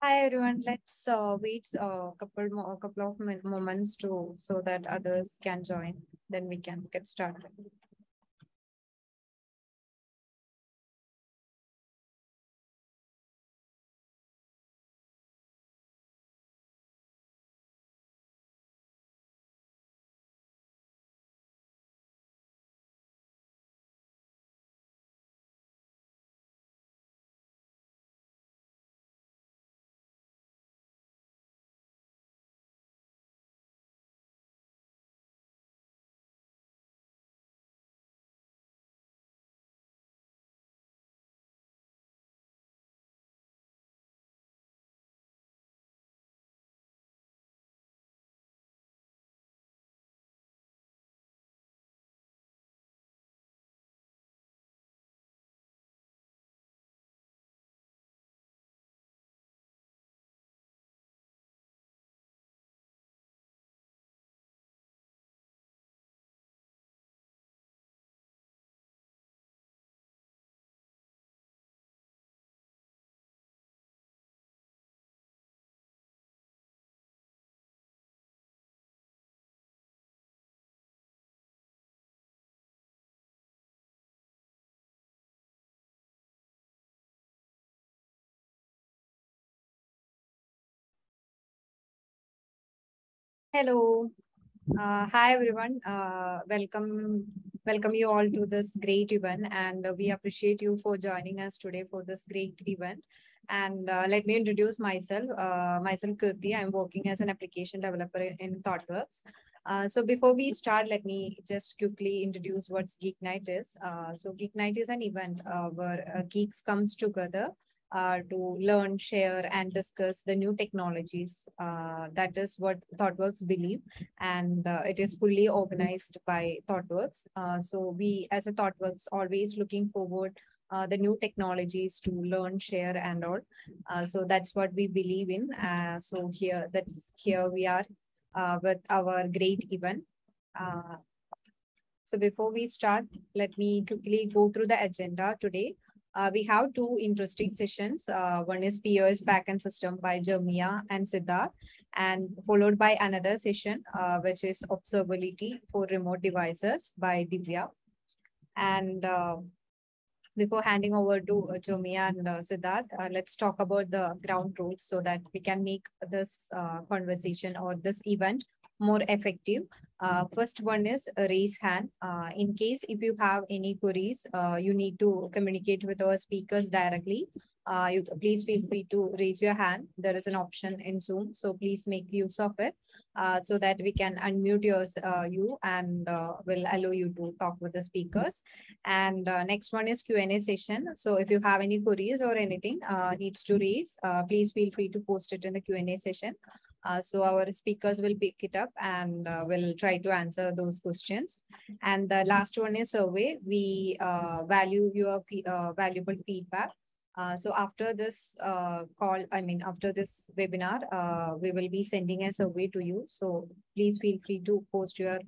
Hi everyone. Let's uh, wait a couple more, a couple of moments to so that others can join. Then we can get started. Hello. Uh, hi everyone. Uh, welcome, welcome you all to this great event, and uh, we appreciate you for joining us today for this great event. And uh, let me introduce myself. Uh, myself, Kirti. I'm working as an application developer in, in ThoughtWorks. Uh, so before we start, let me just quickly introduce what Geek Night is. So Geek Night is an event where geeks comes together uh, to learn, share, and discuss the new technologies. Uh, that is what ThoughtWorks believe, and uh, it is fully organized by ThoughtWorks. Uh, so we, as a ThoughtWorks, always looking forward uh, the new technologies to learn, share, and all. Uh, so that's what we believe in. So here, that's here we are with our great event. So before we start, let me quickly go through the agenda today. Uh, we have two interesting sessions. Uh, one is POS backend system by Germiya and Siddharth, and followed by another session, uh, which is observability for remote devices by Divya. And uh, before handing over to uh, and uh, Siddharth, uh, let's talk about the ground rules so that we can make this conversation or this event more effective. Uh, first one is raise hand. Uh, in case if you have any queries, uh, you need to communicate with our speakers directly. Uh, you please feel free to raise your hand. There is an option in Zoom, so please make use of it uh, so that we can unmute yours, uh, you and uh, will allow you to talk with the speakers. And uh, next one is Q&A session. So if you have any queries or anything uh, needs to raise, uh, please feel free to post it in the Q&A session. Uh, so our speakers will pick it up and uh, will try to answer those questions. And the last one is survey. We uh, value your uh, valuable feedback. Uh, so after this uh, call, I mean, after this webinar, uh, we will be sending a survey to you. So please feel free to post your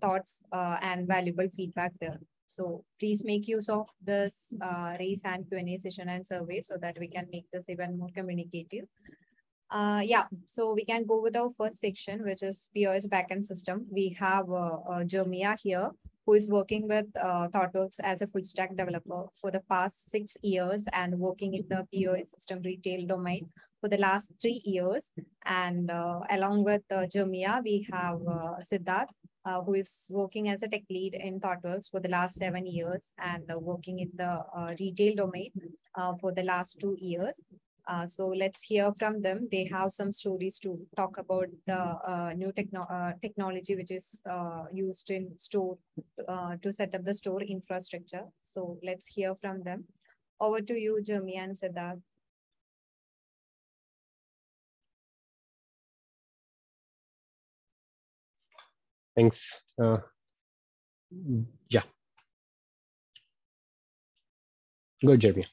thoughts and valuable feedback there. So please make use of this raise hand Q&A session and survey so that we can make this even more communicative. Uh, yeah, so we can go with our first section, which is POS backend system. We have uh, uh, Germiya here, who is working with uh, ThoughtWorks as a full stack developer for the past six years and working in the POS system retail domain for the last three years. And uh, along with uh, Germiya, we have uh, Siddharth, uh, who is working as a tech lead in ThoughtWorks for the last seven years and uh, working in the uh, retail domain uh, for the last two years. Uh, so let's hear from them. They have some stories to talk about the uh, new techno uh, technology which is uh, used in store uh, to set up the store infrastructure. So let's hear from them. Over to you, Jeremy and Siddharth. Thanks. Uh, yeah. Good, Jeremy.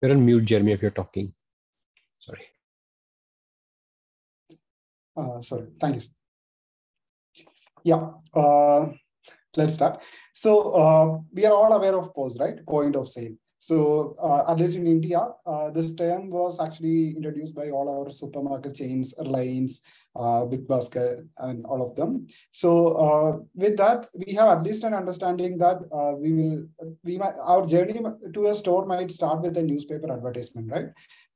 You're on mute, Jeremy, if you're talking. Sorry. Uh, sorry, thank you. Yeah, uh, let's start. So uh, we are all aware of POS, right? Point of sale. So uh, at least in India, uh, this term was actually introduced by all our supermarket chains, Reliance, uh, Big Basket, and all of them. So uh, with that, we have at least an understanding that uh, we will, we might, our journey to a store might start with a newspaper advertisement, right?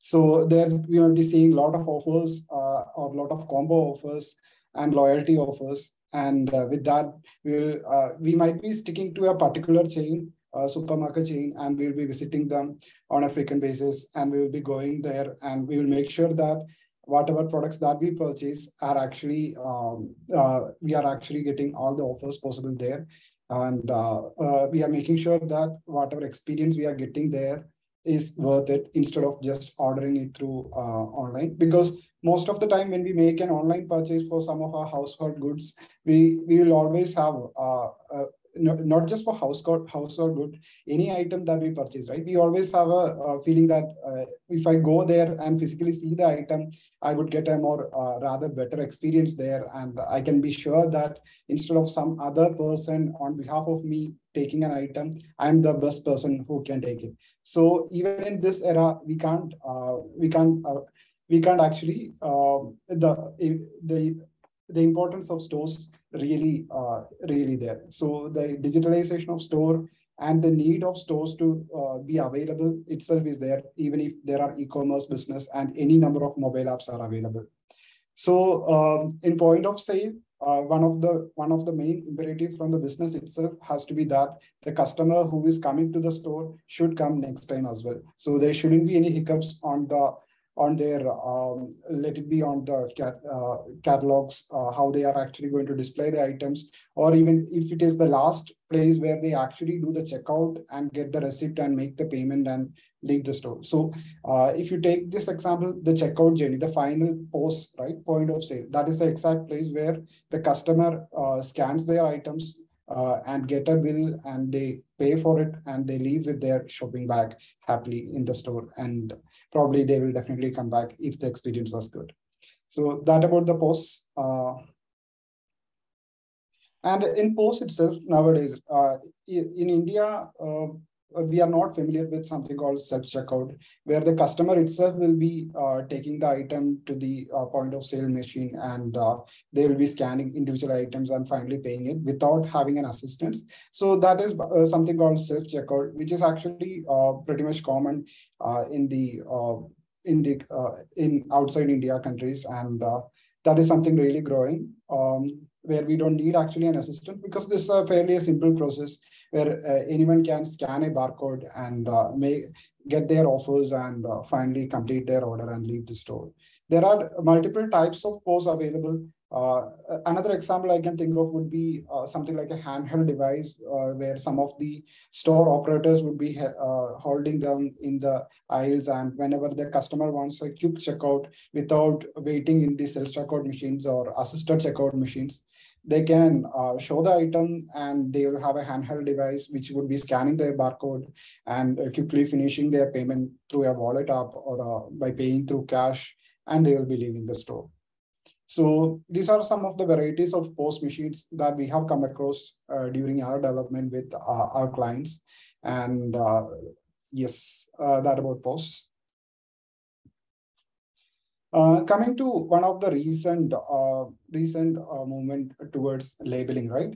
So there we will be seeing a lot of offers uh, or a lot of combo offers and loyalty offers. And with that, we'll we might be sticking to a particular chain supermarket chain and we'll be visiting them on a frequent basis and we will be going there and we will make sure that whatever products that we purchase are actually um, uh, we are actually getting all the offers possible there. And uh, uh, we are making sure that whatever experience we are getting there is worth it instead of just ordering it through uh, online. Because most of the time when we make an online purchase for some of our household goods we we will always have uh, not, just for household household good any item that we purchase right? We always have a, a feeling that uh, if i go there and physically see the item i would get a more uh, rather better experience there. And i can be sure that instead of some other person on behalf of me taking an item i'm the best person who can take it. So even in this era we can't uh, we can't uh, we can't actually uh, the the the importance of stores really, uh, really there. So the digitalization of store and the need of stores to uh, be available itself is there, even if there are e-commerce business and any number of mobile apps are available. So um, in point of sale, uh, one of the one of the main imperative from the business itself has to be that the customer who is coming to the store should come next time as well. So there shouldn't be any hiccups on the on their, um, let it be on the cat, uh, catalogs, uh, how they are actually going to display the items, or even if it is the last place where they actually do the checkout and get the receipt and make the payment and leave the store. So uh, if you take this example, the checkout journey, the final POS, right, point of sale, that is the exact place where the customer uh, scans their items, uh, and get a bill and they pay for it and they leave with their shopping bag happily in the store and probably they will definitely come back if the experience was good. So that about the POS uh, and in POS itself nowadays uh, in india uh, we are not familiar with something called self-checkout, where the customer itself will be uh, taking the item to the uh, point of sale machine and uh, they will be scanning individual items and finally paying it without having an assistance. So that is uh, something called self-checkout, which is actually uh, pretty much common in the in the in outside India countries, and that is something really growing. Um, where we don't need actually an assistant because this is a fairly simple process where uh, anyone can scan a barcode and uh, may get their offers and uh, finally complete their order and leave the store. There are multiple types of POS available. Uh, another example I can think of would be uh, something like a handheld device uh, where some of the store operators would be holding them in the aisles and whenever the customer wants a quick checkout without waiting in the self-checkout machines or assisted checkout machines, they can uh, show the item and they will have a handheld device which would be scanning their barcode and uh, quickly finishing their payment through a wallet app or uh, by paying through cash and they will be leaving the store. So these are some of the varieties of POS machines that we have come across uh, during our development with uh, our clients. And uh, yes, that about POS. Uh, coming to one of the recent uh, recent uh, movement towards labeling, right?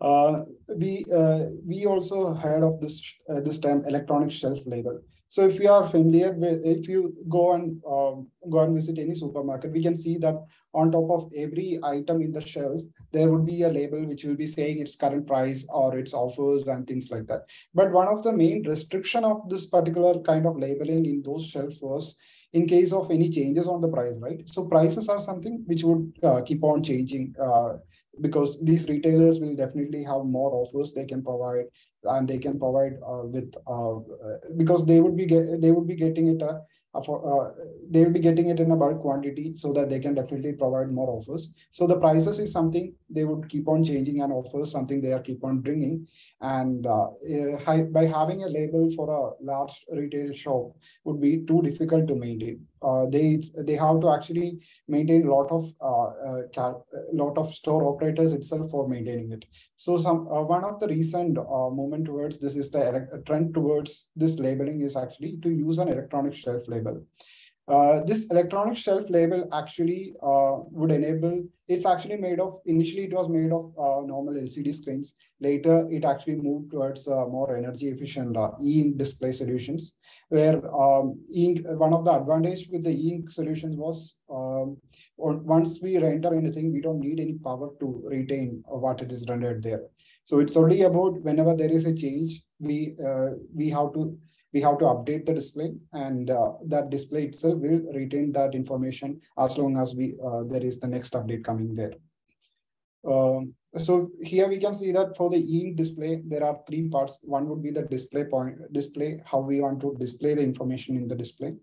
Uh, we uh, we also heard of this this term electronic shelf label. So if you are familiar with, if you go and um, go and visit any supermarket, we can see that on top of every item in the shelf, there would be a label which will be saying its current price or its offers and things like that. But one of the main restriction of this particular kind of labeling in those shelves was in case of any changes on the price, right? So prices are something which would uh, keep on changing uh, because these retailers will definitely have more offers they can provide and they can provide uh, with uh, because they would be get, they would be getting it uh, they will be getting it in a bulk quantity so that they can definitely provide more offers. So the prices is something they would keep on changing and offers something they are keep on bringing. And uh, by having a label for a large retail shop would be too difficult to maintain. Uh, they they have to actually maintain a lot of uh, uh, lot of store operators itself for maintaining it. So some uh, one of the recent uh, movement towards this is the trend towards this labeling is actually to use an electronic shelf label. Uh, this electronic shelf label actually uh, would enable, it's actually made of, initially it was made of uh, normal LCD screens. Later, it actually moved towards uh, more energy efficient uh, e-ink display solutions, where um, ink, one of the advantage with the e-ink solutions was um, once we render anything, we don't need any power to retain what it is rendered there. So it's only about whenever there is a change, we we have to we have to update the display and uh, that display itself will retain that information as long as we uh, there is the next update coming there. Um, so here we can see that for the e display, there are three parts. One would be the display point, display, how we want to display the information in the display.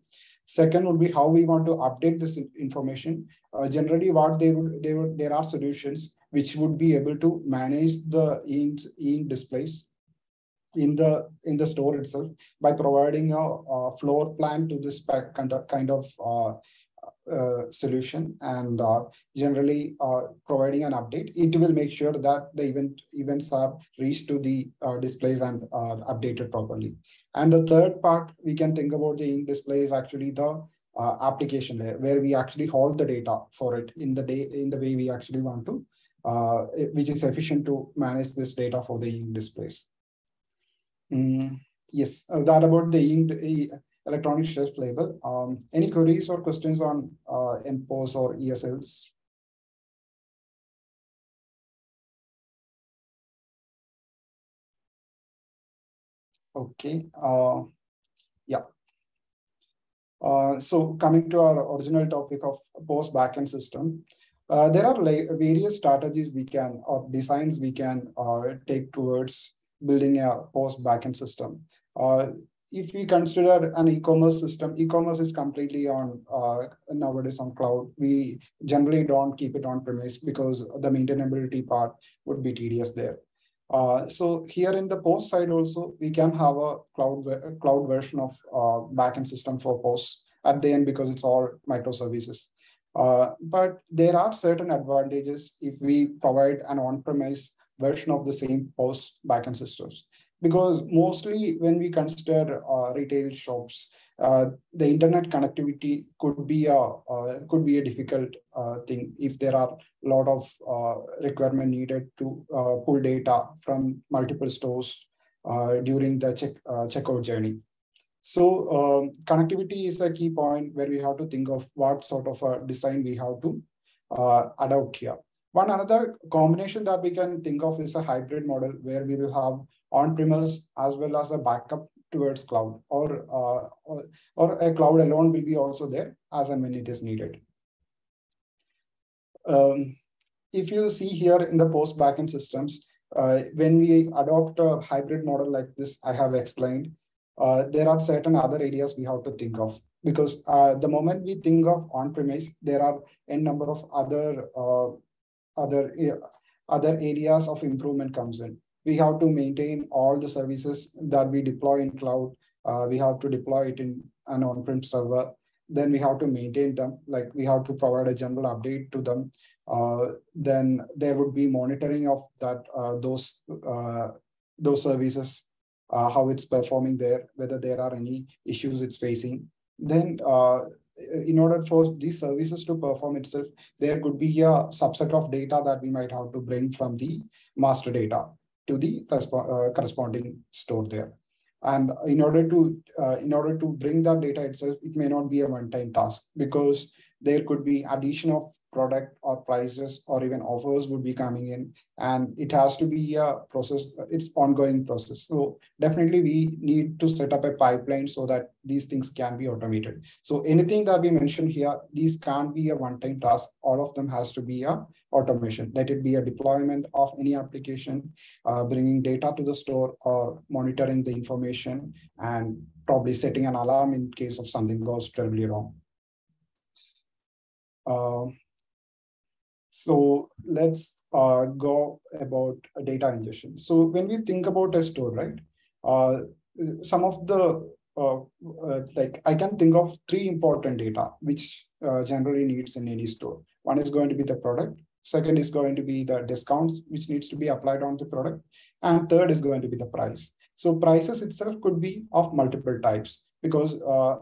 Second would be how we want to update this information. Uh, generally, what they would, they would, there are solutions which would be able to manage the ink displays in the in the store itself by providing a, a floor plan to this kind of kind of uh, uh, solution and uh, generally uh, providing an update. It will make sure that the event events are reached to the uh, displays and uh, updated properly. And the third part we can think about the ink display is actually the application layer where we actually hold the data for it in the day in the way we actually want to which is efficient to manage this data for the ink displays Mm, yes, uh, that about the electronic shelf label. Um, any queries or questions on uh, MPOS or ESLs? Okay. Uh, yeah. Uh, so coming to our original topic of POS backend system, uh, there are various strategies we can or designs we can uh, take towards building a POS backend system. Uh, if we consider an e-commerce system, e-commerce is completely on uh, nowadays on cloud. We generally don't keep it on premise because the maintainability part would be tedious there. Uh, so here in the POS side also, we can have a cloud a cloud version of uh, backend system for POS at the end because it's all microservices. Uh, but there are certain advantages if we provide an on-premise version of the same POS backend systems. Because mostly when we consider uh, retail shops, uh, the internet connectivity could be a uh, could be a difficult uh, thing if there are a lot of uh, requirement needed to uh, pull data from multiple stores during the check checkout journey. So um, connectivity is a key point where we have to think of what sort of a design we have to adopt here. One another combination that we can think of is a hybrid model where we will have on-premise as well as a backup towards cloud or, uh, or, or, a cloud alone will be also there as and when it is needed. Um, if you see here in the POS backend systems, uh, when we adopt a hybrid model like this, I have explained, uh, there are certain other areas we have to think of because uh, the moment we think of on-premise, there are a number of other uh, other other areas of improvement comes in. We have to maintain all the services that we deploy in cloud. Uh, we have to deploy it in an on-prem server. Then we have to maintain them. Like we have to provide a general update to them. Uh, then there would be monitoring of that uh, those uh, those services, uh, how it's performing there, whether there are any issues it's facing. Then uh, in order for these services to perform itself, there could be a subset of data that we might have to bring from the master data to the uh, corresponding store there. And in order to uh, in order to bring that data itself, it may not be a one-time task because there could be addition of product or prices or even offers would be coming in. And it has to be a process it's ongoing process. So definitely we need to set up a pipeline so that these things can be automated. So anything that we mentioned here these can't be a one-time task. All of them has to be a automation. Let it be a deployment of any application uh, bringing data to the store or monitoring the information and probably setting an alarm in case of something goes terribly wrong. Uh, so let's uh, go about data ingestion. So when we think about a store, right, uh, some of the uh, uh, like I can think of three important data which uh, generally needs in any store. One is going to be the product. Second is going to be the discounts which needs to be applied on the product, and third is going to be the price. So prices itself could be of multiple types because uh,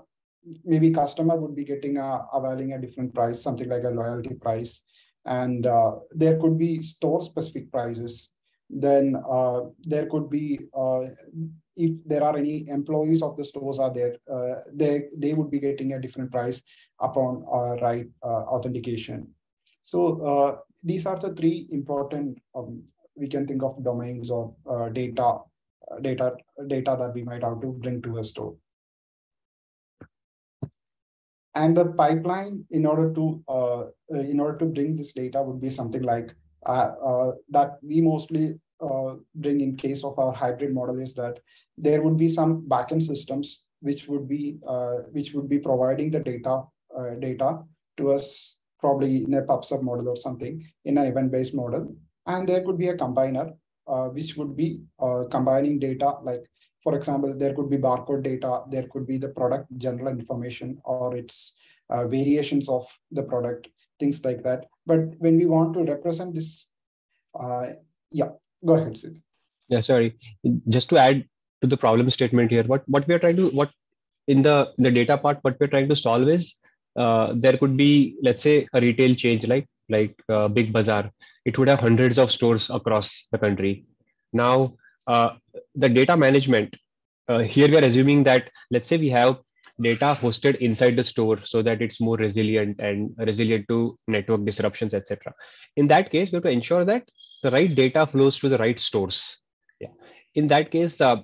maybe customer would be getting a availing a different price, something like a loyalty price, and uh, there could be store specific prices. Then uh, there could be uh, if there are any employees of the stores are there, uh, they they would be getting a different price upon uh, right uh, authentication. So these are the three important um, we can think of domains or data data data that we might have to bring to a store and the pipeline in order to uh, uh, in order to bring this data would be something like uh, uh, that we mostly uh, bring in case of our hybrid model is that there would be some backend systems which would be uh, which would be providing the data data to us probably in a PubSub model or something in an event-based model. And there could be a combiner which would be combining data like for example, there could be barcode data, there could be the product general information or its uh, variations of the product, things like that. But when we want to represent this, uh, yeah, go ahead, Sid. Yeah, sorry. Just to add to the problem statement here, what what we are trying to what in the the data part, what we're trying to solve is uh, there could be let's say a retail change like like uh, Big Bazaar. It would have hundreds of stores across the country. Now uh, the data management, uh, here we are assuming that, let's say we have data hosted inside the store so that it's more resilient and resilient to network disruptions, etc. In that case, we have to ensure that the right data flows to the right stores. Yeah. In that case, uh,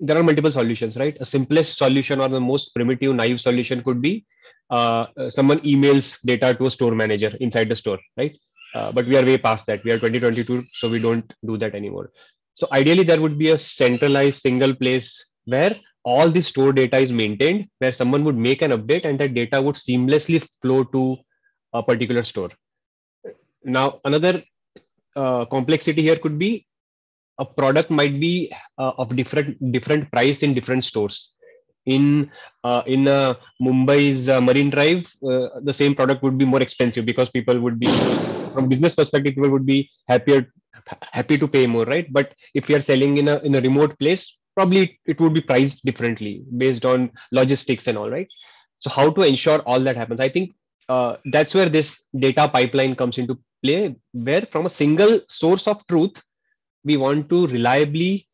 there are multiple solutions, right? A simplest solution or the most primitive, naive solution could be uh, someone emails data to a store manager inside the store, right? Uh, but we are way past that. We are 2022, so we don't do that anymore. So ideally, there would be a centralized single place where all the store data is maintained, where someone would make an update and that data would seamlessly flow to a particular store. Now, another uh, complexity here could be a product might be uh, of different different price in different stores. In uh, in uh, Mumbai's uh, Marine Drive, uh, the same product would be more expensive because people would be, from business perspective, people would be happier happy to pay more, right? But if you are selling in a in a remote place, probably it would be priced differently based on logistics and all, right? So how to ensure all that happens? I think uh, that's where this data pipeline comes into play, where from a single source of truth, we want to reliably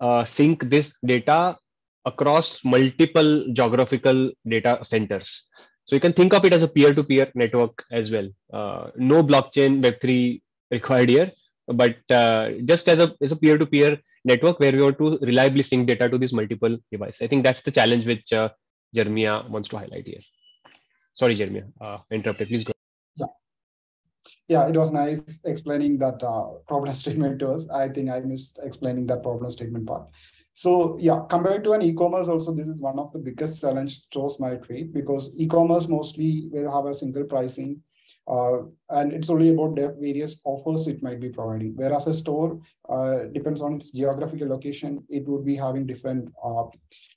uh, sync this data across multiple geographical data centers. So you can think of it as a peer-to-peer network as well. Uh, no blockchain Web3 required here but uh, just as a as a peer-to-peer network where we want to reliably sync data to these multiple devices. I think that's the challenge which uh, wants to highlight here. Sorry, Germiya, uh, interrupted. Please go. Yeah, yeah, it was nice explaining that uh, problem statement to us. I think I missed explaining that problem statement part. So yeah, compared to an e-commerce, also this is one of the biggest challenge stores might face because e-commerce mostly will have a single pricing uh, and it's only about the various offers it might be providing. Whereas a store uh, depends on its geographical location, it would be having different uh,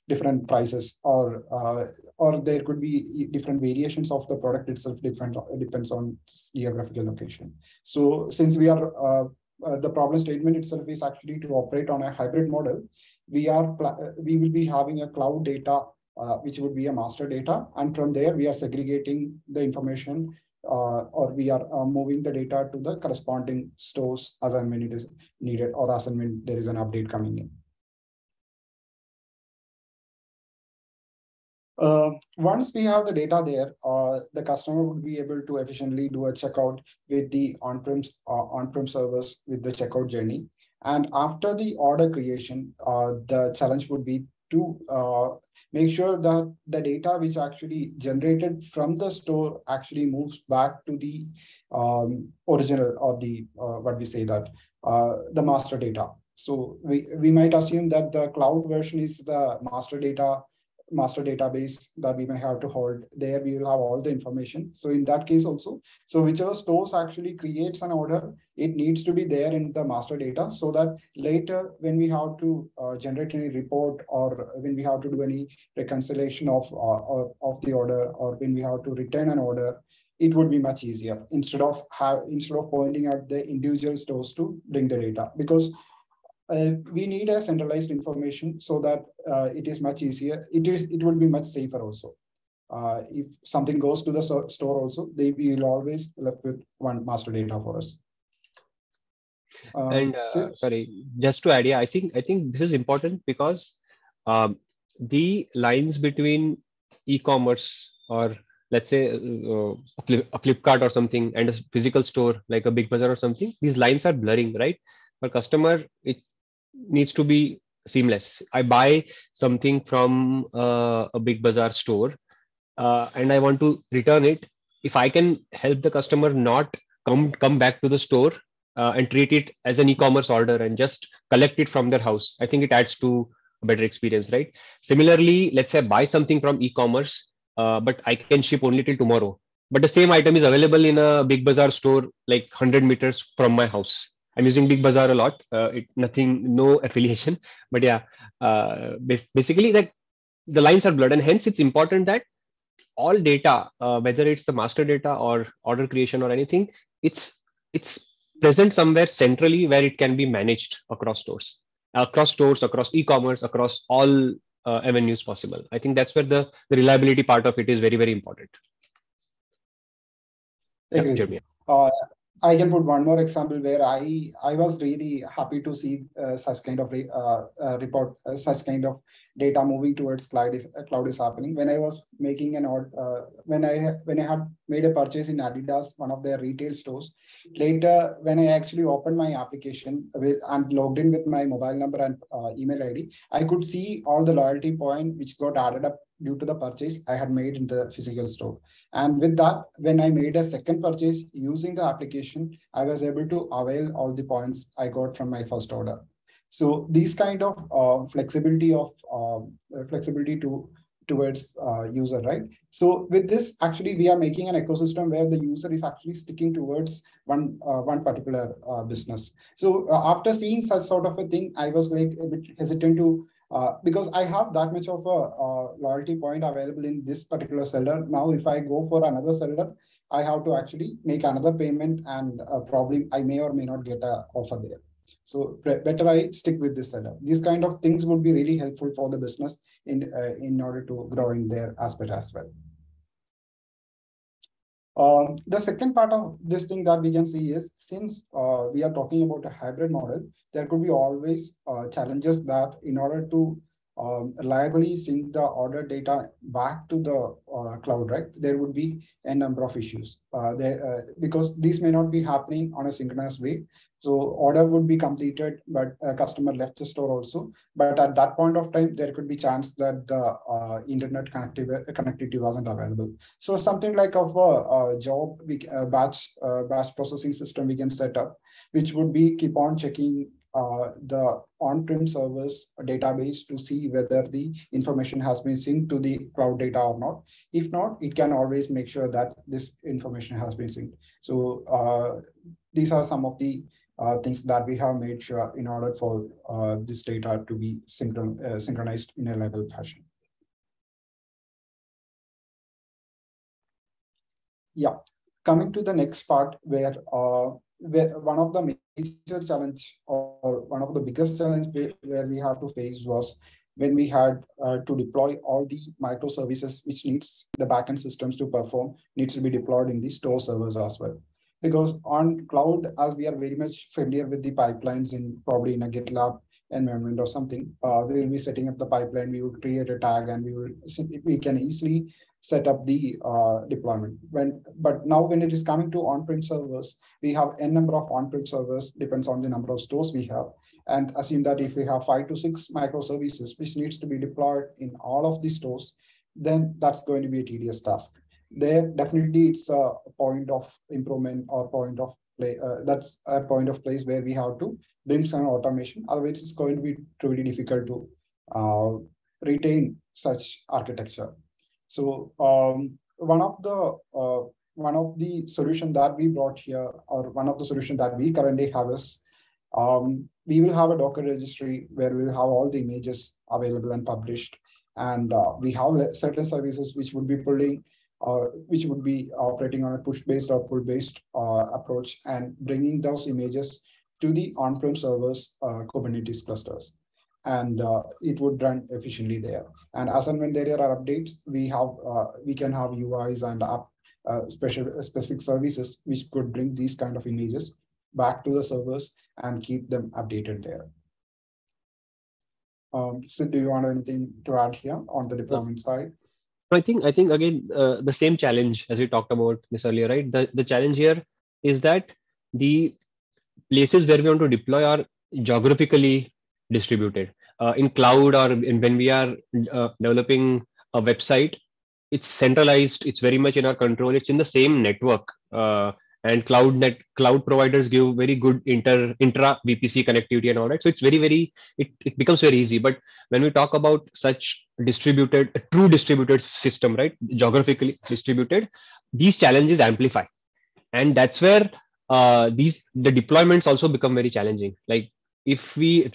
different prices, or uh, or there could be different variations of the product itself. Different depends on geographical location. So since we are uh, uh, the problem statement itself is actually to operate on a hybrid model, we are we will be having a cloud data which would be a master data, and from there we are segregating the information uh, or we are uh, moving the data to the corresponding stores as and when it is needed or as and when there is an update coming in. Uh, once we have the data there, uh, the customer would be able to efficiently do a checkout with the on-prem uh, on-prem service with the checkout journey. And after the order creation, uh, the challenge would be to uh, make sure that the data which actually generated from the store actually moves back to the um, original or the uh, what we say that the master data. So we, we might assume that the cloud version is the master data master database that we may have to hold. There we will have all the information. So in that case also, so whichever stores actually creates an order, it needs to be there in the master data so that later when we have to uh, generate any report or when we have to do any reconciliation of, uh, of the order or when we have to return an order, it would be much easier instead of have instead of pointing out the individual stores to bring the data because uh, we need a centralized information so that uh, it is much easier. It is it will be much safer also. Uh, if something goes to the so store also, they will always left with one master data for us. Um, and so, uh, sorry, just to add, yeah, I think I think this is important because um, the lines between e-commerce or let's say uh, a, Flip, a Flipkart or something and a physical store like a Big Bazaar or something, these lines are blurring, right? For customer, it needs to be seamless. I buy something from uh, a big bazaar store uh, and I want to return it. If I can help the customer not come come back to the store uh, and treat it as an e-commerce order and just collect it from their house, I think it adds to a better experience, right? Similarly, let's say I buy something from e-commerce, uh, but I can ship only till tomorrow. But the same item is available in a big bazaar store like 100 meters from my house I'm using Big Bazaar a lot. Uh, it, nothing, no affiliation, but yeah, uh, basically that the lines are blurred, and hence it's important that all data, uh, whether it's the master data or order creation or anything, it's it's present somewhere centrally where it can be managed across stores, across stores, across e-commerce, across all uh, avenues possible. I think that's where the the reliability part of it is very very important. Yeah, uh, I can put one more example where I I was really happy to see uh, such kind of re, uh, uh, report, uh, such kind of data moving towards cloud is uh, cloud is happening. When I was making an order, uh, when I when I had made a purchase in Adidas, one of their retail stores. Later, when I actually opened my application with and logged in with my mobile number and email ID, I could see all the loyalty point which got added up due to the purchase I had made in the physical store. And with that, when I made a second purchase using the application, I was able to avail all the points I got from my first order. So these kind of uh, flexibility of uh, flexibility to towards uh, user, right? So with this, actually, we are making an ecosystem where the user is actually sticking towards one uh, one particular uh, business. So uh, after seeing such sort of a thing, I was like a bit hesitant to uh, because I have that much of a uh, loyalty point available in this particular seller. Now, if I go for another seller, I have to actually make another payment and uh, probably I may or may not get an offer there. So better I stick with this seller. These kind of things would be really helpful for the business in, uh, in order to grow in their aspect as well. Um, the second part of this thing that we can see is since uh, we are talking about a hybrid model, there could be always uh, challenges that in order to um, reliably sync the order data back to the uh, cloud, right? There would be a number of issues uh, uh, because these may not be happening on a synchronous way. So order would be completed, but a customer left the store also. But at that point of time, there could be chance that the uh, internet connectivity wasn't available. So something like of a, a job, we, a batch uh, batch processing system we can set up, which would be keep on checking uh, the on-prem servers database to see whether the information has been synced to the cloud data or not. If not, it can always make sure that this information has been synced. So uh, these are some of the uh, things that we have made sure in order for uh, this data to be synchron uh, synchronized in a level fashion. Yeah, coming to the next part where, uh, where one of the major challenge or one of the biggest challenge where we have to face was when we had uh, to deploy all the microservices which needs the backend systems to perform needs to be deployed in the store servers as well because on cloud, as we are very much familiar with the pipelines in probably in a GitLab environment or something, uh, we will be setting up the pipeline. We will create a tag and we will we can easily set up the uh, deployment. When but now when it is coming to on-prem servers, we have n number of on-prem servers depends on the number of stores we have. And assume that if we have five to six microservices which needs to be deployed in all of the stores, then that's going to be a tedious task there definitely it's a point of improvement or point of play. Uh, that's a point of place where we have to bring some automation. Otherwise, it's going to be really difficult to uh, retain such architecture. So um, one of the uh, one of the solution that we brought here, or one of the solution that we currently have is um, we will have a Docker registry where we will have all the images available and published. And uh, we have certain services which would be pulling, uh, which would be operating on a push-based or pull-based uh, approach and bringing those images to the on-prem servers uh, Kubernetes clusters. And uh, it would run efficiently there. And as and when there are updates, we have uh, we can have UIs and app special specific services which could bring these kind of images back to the servers and keep them updated there. Um, so do you want anything to add here on the deployment side? I think I think again uh, the same challenge as we talked about this earlier, right? The the challenge here is that the places where we want to deploy are geographically distributed. Uh, in cloud or in, when we are uh, developing a website, it's centralized. It's very much in our control. It's in the same network. Uh, and cloud net cloud providers give very good inter intra vpc connectivity and all that so it's very very it, it becomes very easy but when we talk about such distributed true distributed system right geographically distributed these challenges amplify and that's where uh, these the deployments also become very challenging like if we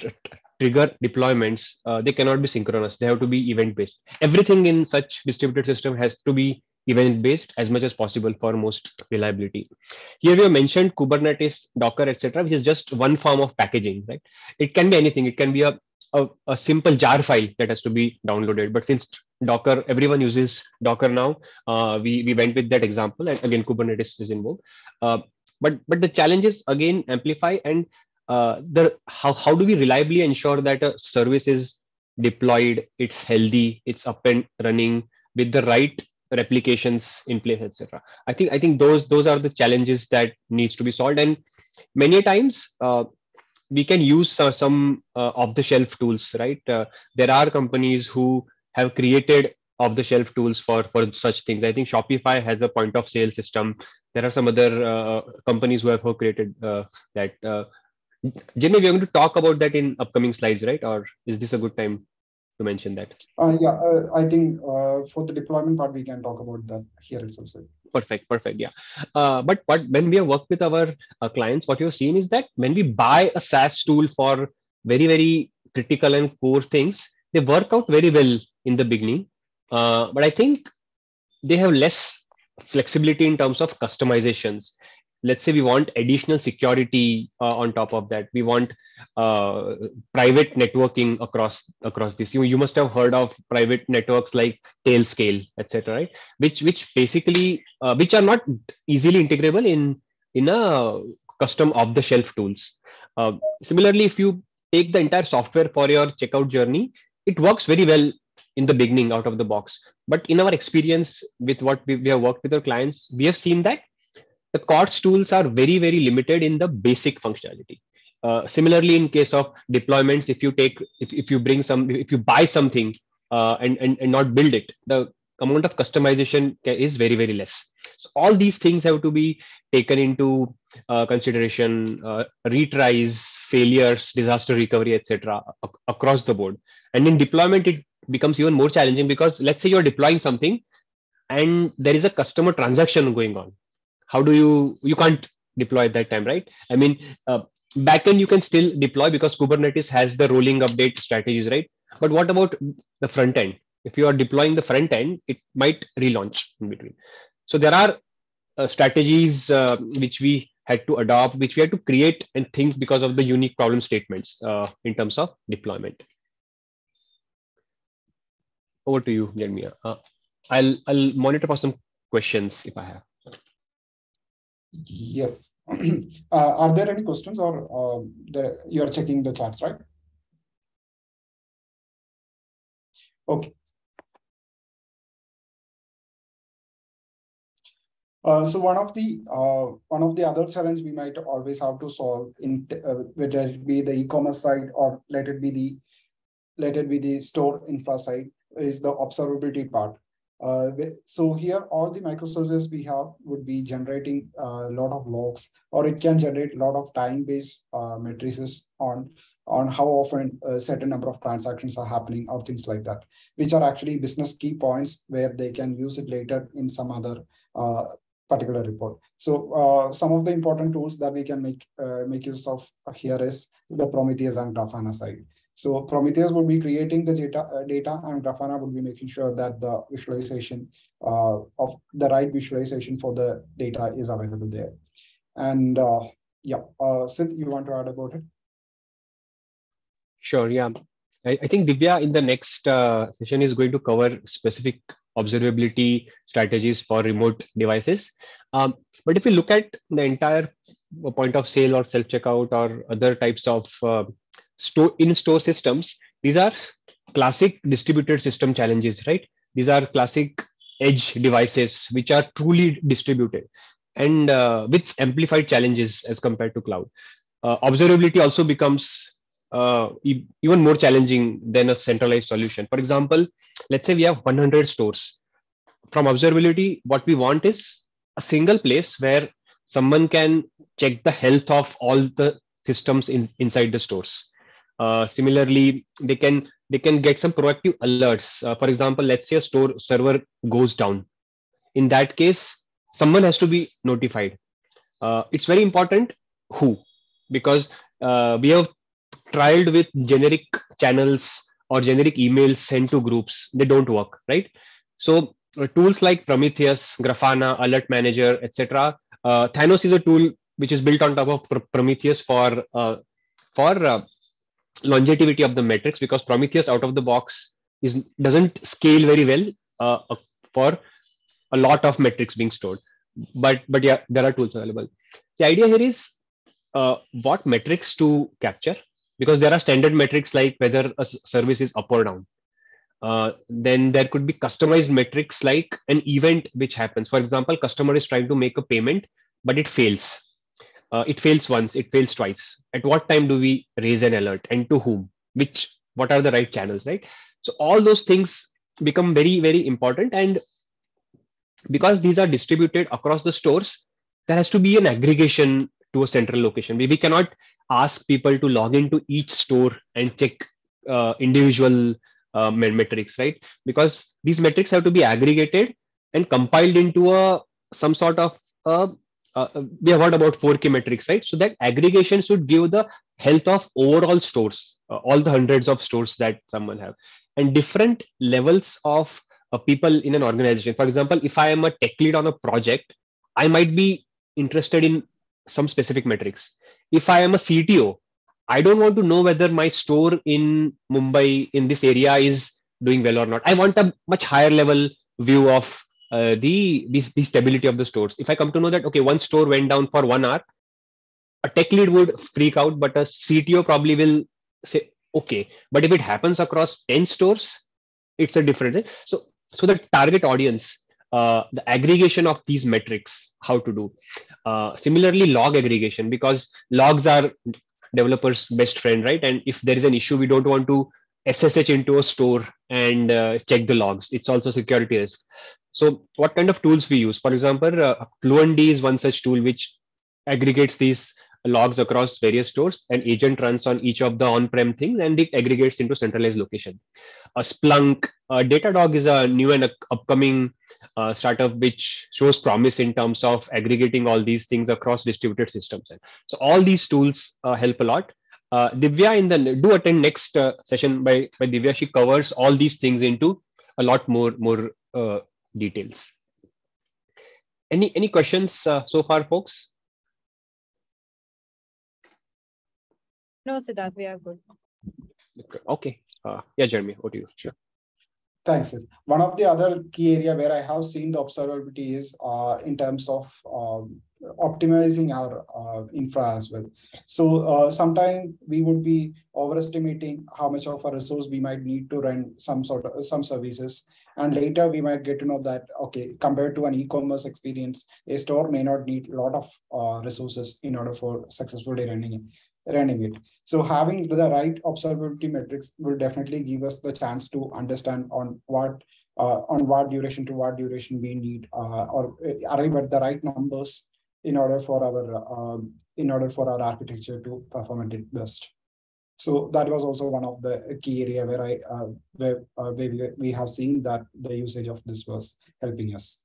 trigger deployments uh, they cannot be synchronous they have to be event based everything in such distributed system has to be event based as much as possible for most reliability. Here we have mentioned Kubernetes, Docker, etc., which is just one form of packaging, right? It can be anything. It can be a, a, a, simple jar file that has to be downloaded. But since Docker, everyone uses Docker now, uh, we, we went with that example. And again, Kubernetes is involved. Uh, but, but the challenges again amplify and uh, the how, how do we reliably ensure that a service is deployed, it's healthy, it's up and running with the right replications in place etc i think i think those those are the challenges that needs to be solved. And many times uh, we can use uh, some uh, off the shelf tools right? Uh, there are companies who have created off the shelf tools for for such things. I think shopify has a point of sale system. There are some other uh, companies who have created that Jenny, we're going to talk about that in upcoming slides, right? Or is this a good time to mention that? Uh, yeah, uh, I think uh, for the deployment part, we can talk about that here itself. Perfect, perfect. Yeah. Uh, but what when we have worked with our uh, clients, what you've seen is that when we buy a SaaS tool for very, very critical and core things, they work out very well in the beginning. Uh, but I think they have less flexibility in terms of customizations let's say we want additional security uh, on top of that. We want uh, private networking across across this. You, you must have heard of private networks like tailscale etc right? Which which basically uh, which are not easily integrable in in a custom off the shelf tools. Uh, similarly if you take the entire software for your checkout journey it works very well in the beginning out of the box. But in our experience with what we, we have worked with our clients we have seen that the COTS tools are very, very limited in the basic functionality. Uh, similarly, in case of deployments, if you take, if, if you bring some, if you buy something uh, and, and, and not build it, the amount of customization is very, very less. So all these things have to be taken into uh, consideration, uh, retries, failures, disaster recovery, etc. across the board. And in deployment, it becomes even more challenging because let's say you're deploying something and there is a customer transaction going on how do you you can't deploy at that time right? I mean uh, backend you can still deploy because kubernetes has the rolling update strategies right? But what about the front end? If you are deploying the front end it might relaunch in between. So there are uh, strategies uh, which we had to adopt which we had to create and think because of the unique problem statements uh, in terms of deployment. Over to you Germiya. Uh, i'll i'll monitor for some questions if i have Yes. uh, are there any questions or uh, the, you're checking the charts, right? Okay. Uh, so one of the uh, one of the other challenge we might always have to solve in uh, whether it be the e-commerce side or let it be the let it be the store infra side is the observability part. Uh, so here, all the microservices we have would be generating a lot of logs, or it can generate a lot of time-based uh, matrices on on how often a certain number of transactions are happening or things like that, which are actually business key points where they can use it later in some other uh, particular report. So uh, some of the important tools that we can make uh, make use of here is the Prometheus and Grafana side. So Prometheus would be creating the data, uh, data and Grafana would be making sure that the visualization uh, of the right visualization for the data is available there. And uh, yeah, uh, Sid, you want to add about it? Sure, yeah. I, I think Divya in the next uh, session is going to cover specific observability strategies for remote devices. Um, but if you look at the entire point of sale or self-checkout or other types of store in-store systems, these are classic distributed system challenges, right? These are classic edge devices which are truly distributed and uh, with amplified challenges as compared to cloud. Uh, observability also becomes uh, even more challenging than a centralized solution. For example, let's say we have 100 stores. From observability, what we want is a single place where someone can check the health of all the systems in, inside the stores. Uh, similarly, they can they can get some proactive alerts. Uh, for example, let's say a store server goes down. In that case, someone has to be notified. Uh, it's very important who, because uh, we have trialed with generic channels or generic emails sent to groups. They don't work, right? So uh, tools like Prometheus, Grafana, Alert Manager, etc. Uh, Thanos is a tool which is built on top of Pr Prometheus for for longevity of the metrics because Prometheus out of the box is doesn't scale very well uh, uh, for a lot of metrics being stored. But but yeah, there are tools available. The idea here is uh, what metrics to capture because there are standard metrics like whether a service is up or down. Uh, then there could be customized metrics like an event which happens. For example, customer is trying to make a payment, but it fails uh, it fails once it fails twice. At what time do we raise an alert and to whom? Which what are the right channels right? So all those things become very very important. And because these are distributed across the stores there has to be an aggregation to a central location. We, we cannot ask people to log into each store and check uh, individual uh, metrics right? Because these metrics have to be aggregated and compiled into a some sort of a uh, uh, we have heard about 4K metrics, right? So that aggregation should give the health of overall stores, uh, all the hundreds of stores that someone have, and different levels of uh, people in an organization. For example, if I am a tech lead on a project, I might be interested in some specific metrics. If I am a CTO, I don't want to know whether my store in Mumbai in this area is doing well or not. I want a much higher level view of uh, the, the the stability of the stores. If I come to know that okay, one store went down for one hour, a tech lead would freak out, but a CTO probably will say okay. But if it happens across ten stores, it's a different. So so the target audience, uh, the aggregation of these metrics, how to do. Uh, similarly, log aggregation because logs are developers' best friend, right? And if there is an issue, we don't want to SSH into a store and uh, check the logs. It's also security risk. So what kind of tools we use? For example, uh, Fluentd is one such tool which aggregates these logs across various stores. An agent runs on each of the on-prem things and it aggregates into centralized location. A Splunk, uh, Datadog is a new and upcoming uh, startup which shows promise in terms of aggregating all these things across distributed systems. So all these tools uh, help a lot. Uh, Divya in the do attend next uh, session by by Divya. She covers all these things into a lot more more uh, details. Any any questions uh, so far, folks? No, Siddharth, we are good. Okay. Uh, yeah, Germiya, what do you? Sure. Thanks. One of the other key area where I have seen the observability is uh, in terms of um, optimizing our uh, infra as well. So uh, sometimes we would be overestimating how much of a resource we might need to run some sort of some services, and later we might get to know that okay, compared to an e-commerce experience, a store may not need a lot of uh, resources in order for successfully running it running it. So having the right observability metrics will definitely give us the chance to understand on what uh, on what duration to what duration we need uh, or uh, arrive at the right numbers in order for our um, in order for our architecture to perform at its best. So that was also one of the key area where I uh, where, uh, where we, have seen that the usage of this was helping us.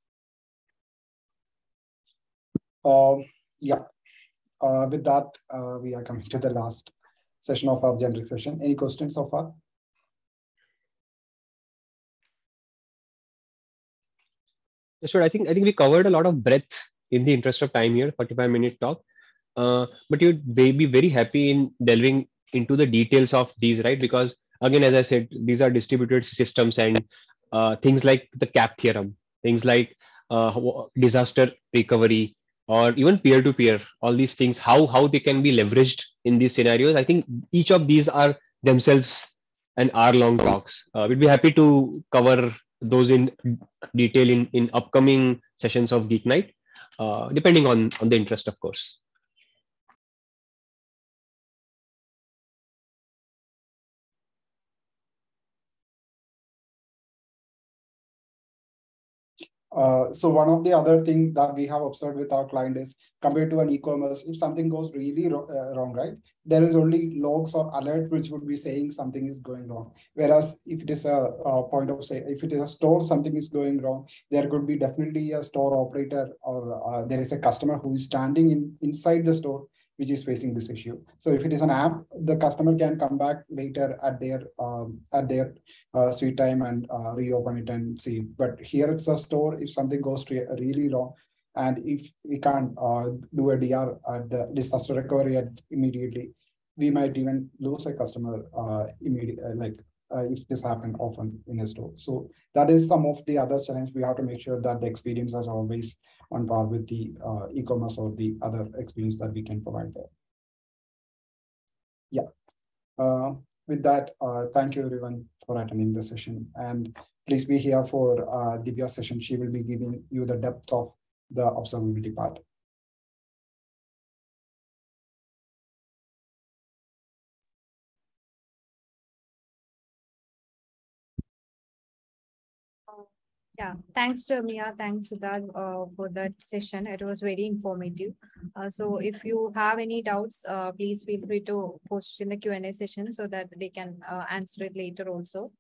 Um, yeah, uh, with that, uh, we are coming to the last session of our generic session. Any questions so far? Sure. I think I think we covered a lot of breadth in the interest of time here, 45 minute talk. Uh, but you'd be very happy in delving into the details of these, right? Because again, as I said, these are distributed systems and uh, things like the CAP theorem, things like uh, disaster recovery, or even peer-to-peer, all these things, how how they can be leveraged in these scenarios. I think each of these are themselves an hour-long talks. Uh, we'd be happy to cover those in detail in, in upcoming sessions of Geek Night, Uh, depending on, on the interest, of course. Uh, so one of the other thing that we have observed with our client is compared to an e-commerce, if something goes really ro uh, wrong, right, there is only logs or alert which would be saying something is going wrong. Whereas if it is a, a, point of say, if it is a store, something is going wrong, there could be definitely a store operator or uh, there is a customer who is standing in inside the store which is facing this issue. So if it is an app, the customer can come back later at their um, at their uh, sweet time and uh, reopen it and see. But here it's a store. If something goes really wrong, and if we can't uh, do a DR at the disaster recovery at immediately, we might even lose a customer uh, immediately, uh, like uh, if this happen often in a store. So that is some of the other challenge. We have to make sure that the experience is always on par with the uh, e-commerce or the other experience that we can provide there. Yeah. Uh, with that, uh, thank you everyone for attending the session. And please be here for uh, Divya's session. She will be giving you the depth of the observability part. Yeah, thanks Germiya, thanks that uh, for that session. It was very informative. Uh, so if you have any doubts, uh, please feel free to post in the Q&A session so that they can uh, answer it later also.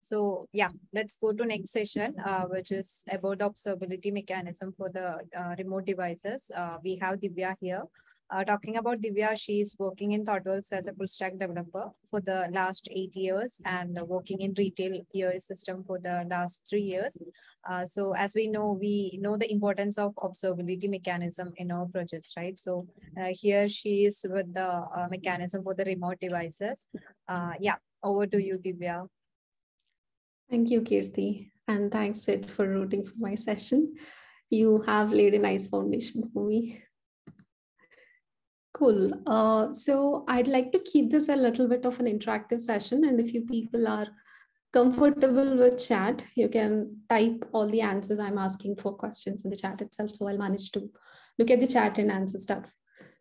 So yeah, let's go to next session, uh, which is about the observability mechanism for the uh, remote devices. we have Divya here. Uh, talking about Divya, she is working in ThoughtWorks as a full stack developer for the last eight years and working in retail POS system for the last three years. Uh, so as we know, we know the importance of observability mechanism in our projects, right? So uh, here she is with the uh, mechanism for the remote devices. Uh, yeah, over to you, Divya. Thank you, Kirti. And thanks, Sid, for rooting for my session. You have laid a nice foundation for me. Cool. Uh, so I'd like to keep this a little bit of an interactive session. And if you people are comfortable with chat, you can type all the answers I'm asking for questions in the chat itself. So I'll manage to look at the chat and answer stuff.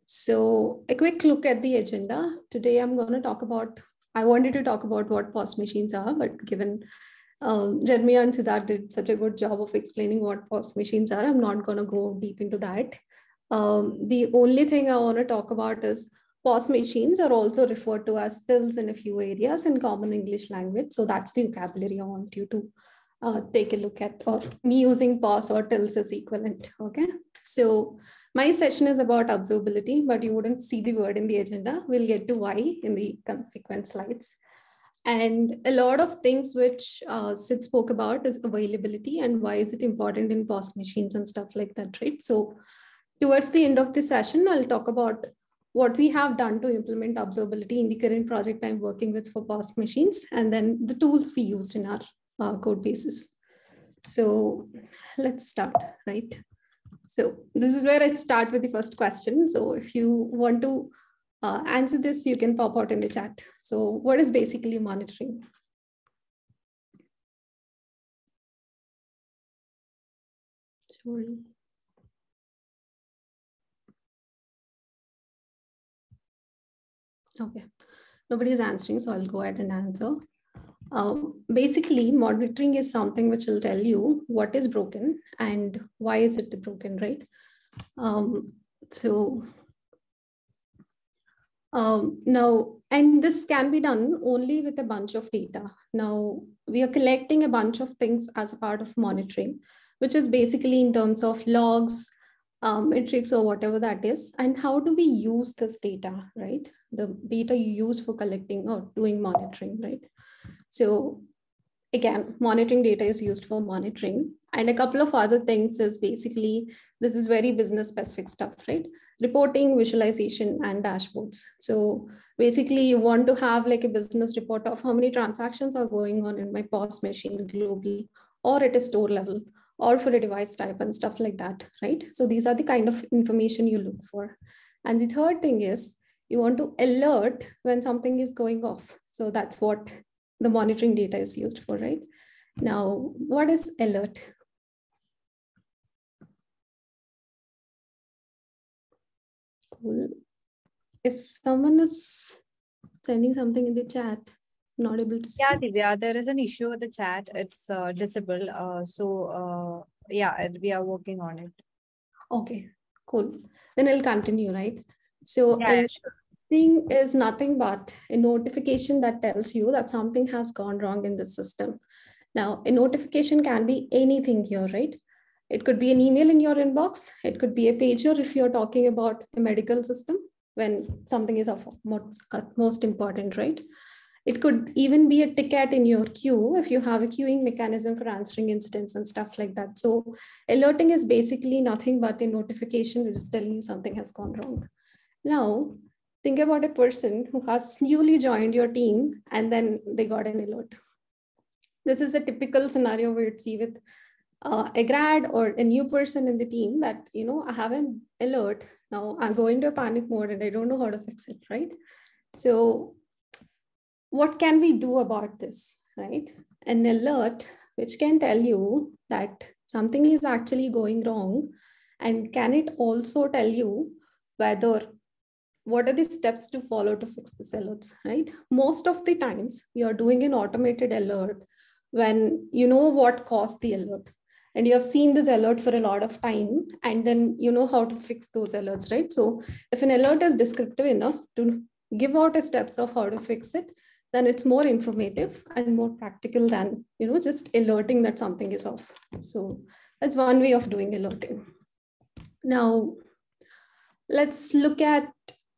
So a quick look at the agenda. Today I'm going to talk about, I wanted to talk about what POS machines are, but given um, Germiya and Siddharth did such a good job of explaining what POS machines are, I'm not going to go deep into that. Um, the only thing I want to talk about is POS machines are also referred to as tills in a few areas in common English language. So that's the vocabulary I want you to uh, take a look at, or me using POS or tills as equivalent. Okay. So my session is about observability, but you wouldn't see the word in the agenda. We'll get to why in the consequent slides. And a lot of things which uh, Sid spoke about is availability and why is it important in POS machines and stuff like that, right? So Towards the end of the session, I'll talk about what we have done to implement observability in the current project I'm working with for POS machines, and then the tools we used in our uh, code bases. So let's start, right? So this is where I start with the first question. So if you want to uh, answer this, you can pop out in the chat. So what is basically monitoring? Sorry. Okay, nobody is answering, so I'll go ahead and answer. Um, basically, monitoring is something which will tell you what is broken and why is it broken, right? Um, so Um, now, and this can be done only with a bunch of data. Now, we are collecting a bunch of things as a part of monitoring, which is basically in terms of logs, um, metrics or whatever that is. And how do we use this data, right? The data you use for collecting or doing monitoring, right? So again, monitoring data is used for monitoring. And a couple of other things is basically, this is very business specific stuff, right? Reporting, visualization, and dashboards. So basically you want to have like a business report of how many transactions are going on in my POS machine globally or at a store level or for a device type and stuff like that, right? So these are the kind of information you look for. And the third thing is you want to alert when something is going off. So that's what the monitoring data is used for, right? Now, what is alert? Cool. If someone is sending something in the chat, not able to see. Yeah, Divya, there is an issue with the chat. It's uh, disabled. Uh, so uh, yeah, we are working on it. Okay, cool. Then I'll continue, right? So Yeah, a thing is nothing but a notification that tells you that something has gone wrong in the system. Now, a notification can be anything here, right? It could be an email in your inbox. It could be a pager if you're talking about a medical system when something is of most, most important, right? It could even be a ticket in your queue if you have a queuing mechanism for answering incidents and stuff like that. So alerting is basically nothing but a notification which is telling you something has gone wrong. Now, think about a person who has newly joined your team and then they got an alert. This is a typical scenario where you'd see with uh, a grad or a new person in the team that, you know, I have an alert. Now I'm going to a panic mode and I don't know how to fix it, right? So what can we do about this, right? An alert which can tell you that something is actually going wrong and can it also tell you whether what are the steps to follow to fix this alerts, right? Most of the times you're doing an automated alert when you know what caused the alert and you have seen this alert for a lot of time and then you know how to fix those alerts, right? So if an alert is descriptive enough to give out steps of how to fix it, then it's more informative and more practical than you know just alerting that something is off. So that's one way of doing alerting. Now let's look at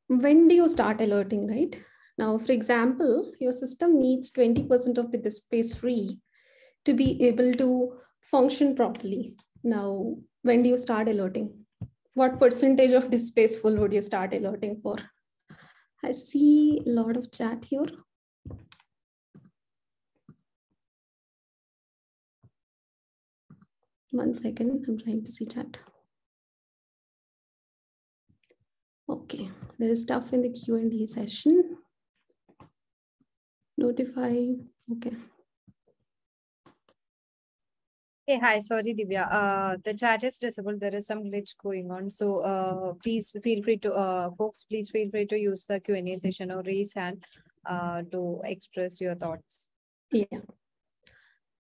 when do you start alerting right? Now for example your system needs 20% of the disk space free to be able to function properly. Now when do you start alerting? What percentage of disk space full would you start alerting for? I see a lot of chat here One second, I'm trying to see chat. Okay, there is stuff in the Q&A session. Notify, okay. Hey, hi, sorry, Divya. Uh, the chat is disabled. There is some glitch going on. So uh, please feel free to, uh, folks, please feel free to use the Q&A session or raise hand uh, to express your thoughts. Yeah.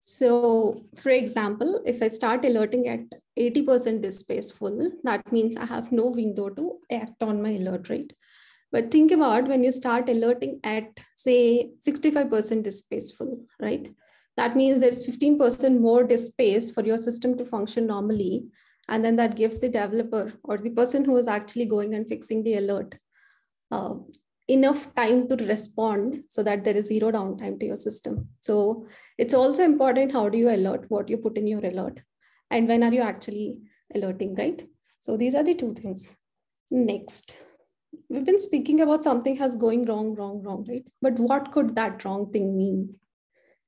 So for example, if I start alerting at 80% disk space full, that means I have no window to act on my alert rate. But think about when you start alerting at say 65% disk space full, right? That means there's 15% more disk space for your system to function normally. And then that gives the developer or the person who is actually going and fixing the alert uh, enough time to respond so that there is zero downtime to your system. So it's also important how do you alert what you put in your alert and when are you actually alerting, right? So these are the two things. Next, we've been speaking about something has going wrong, wrong, wrong, right? But what could that wrong thing mean?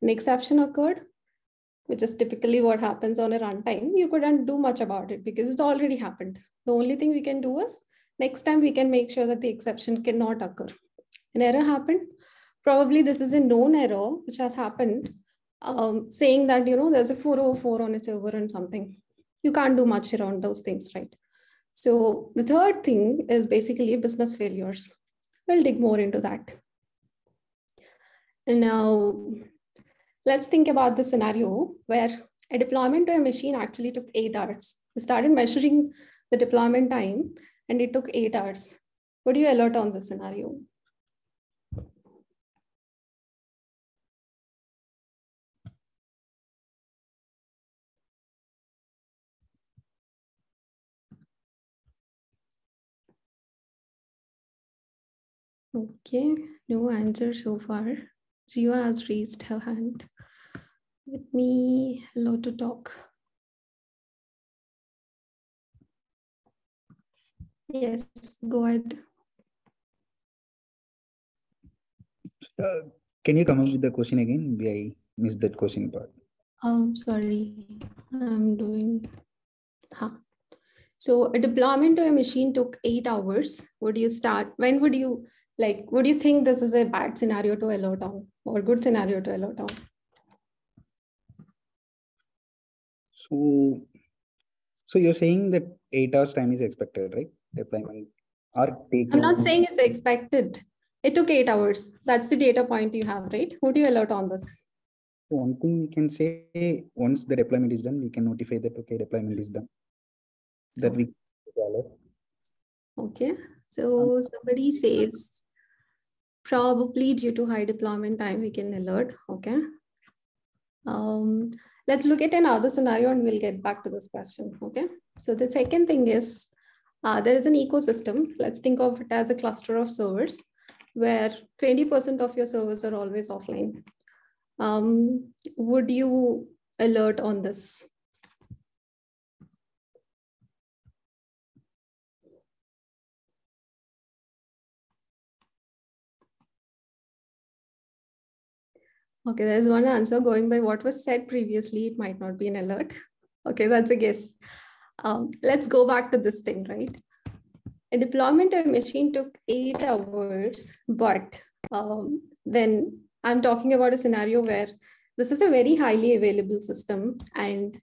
An exception occurred, which is typically what happens on a runtime. You couldn't do much about it because it's already happened. The only thing we can do is next time we can make sure that the exception cannot occur. An error happened. Probably this is a known error which has happened, um, saying that you know there's a 404 on a server and something. You can't do much around those things, right? So the third thing is basically business failures. We'll dig more into that. And now let's think about the scenario where a deployment to a machine actually took eight hours. We started measuring the deployment time and it took eight hours. What do you allot on this scenario? Okay, no answer so far. Jiva has raised her hand. Let me allow to talk. Yes, go ahead. Uh, can you come up with the question again? I missed that question part. Oh, sorry. I'm doing. Huh. So a deployment to a machine took eight hours. Would you start? When would you like? Would you think this is a bad scenario to alert down or good scenario to alert down? So, so you're saying that eight hours time is expected, right? Deployment or taking. I'm not saying it's expected. It took eight hours. That's the data point you have, right? Who do you alert on this? One thing we can say once the deployment is done, we can notify that okay, deployment is done. That we alert. Okay, so somebody says probably due to high deployment time, we can alert. Okay. Um, let's look at another scenario and we'll get back to this question. Okay. So the second thing is uh, there is an ecosystem. Let's think of it as a cluster of servers where 20% of your servers are always offline. Um, would you alert on this? Okay, there's one answer going by what was said previously. It might not be an alert. Okay, that's a guess. Um, let's go back to this thing, right? A deployment of a machine took eight hours, but um, then I'm talking about a scenario where this is a very highly available system and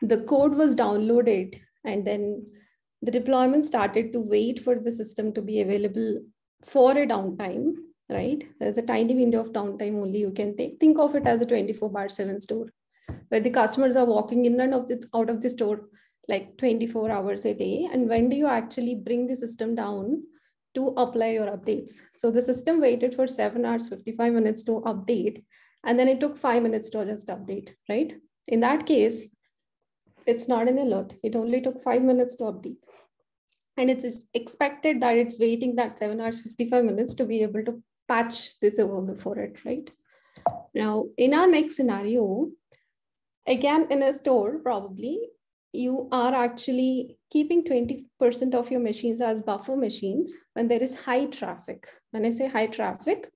the code was downloaded and then the deployment started to wait for the system to be available for a downtime right? There's a tiny window of downtime only you can take. Think of it as a 24 bar 7 store where the customers are walking in and of the, out of the store like 24 hours a day. And when do you actually bring the system down to apply your updates? So the system waited for 7 hours, 55 minutes to update. And then it took five minutes to just update, right? In that case, it's not an alert. It only took five minutes to update and it's expected that it's waiting that 7 hours 55 minutes to be able to patch this over before it, right? Now, in our next scenario, again, in a store, probably you are actually keeping 20% of your machines as buffer machines when there is high traffic. When I say high traffic,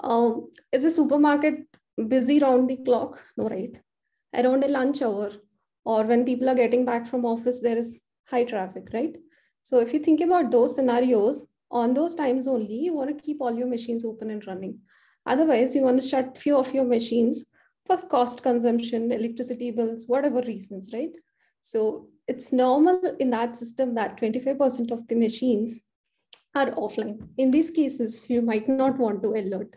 um, is a supermarket busy round the clock? No, right? Around a lunch hour or when people are getting back from office, there is high traffic, right? So if you think about those scenarios, on those times only, you want to keep all your machines open and running. Otherwise, you want to shut few of your machines for cost consumption, electricity bills, whatever reasons, right? So it's normal in that system that 25% of the machines are offline. In these cases, you might not want to alert.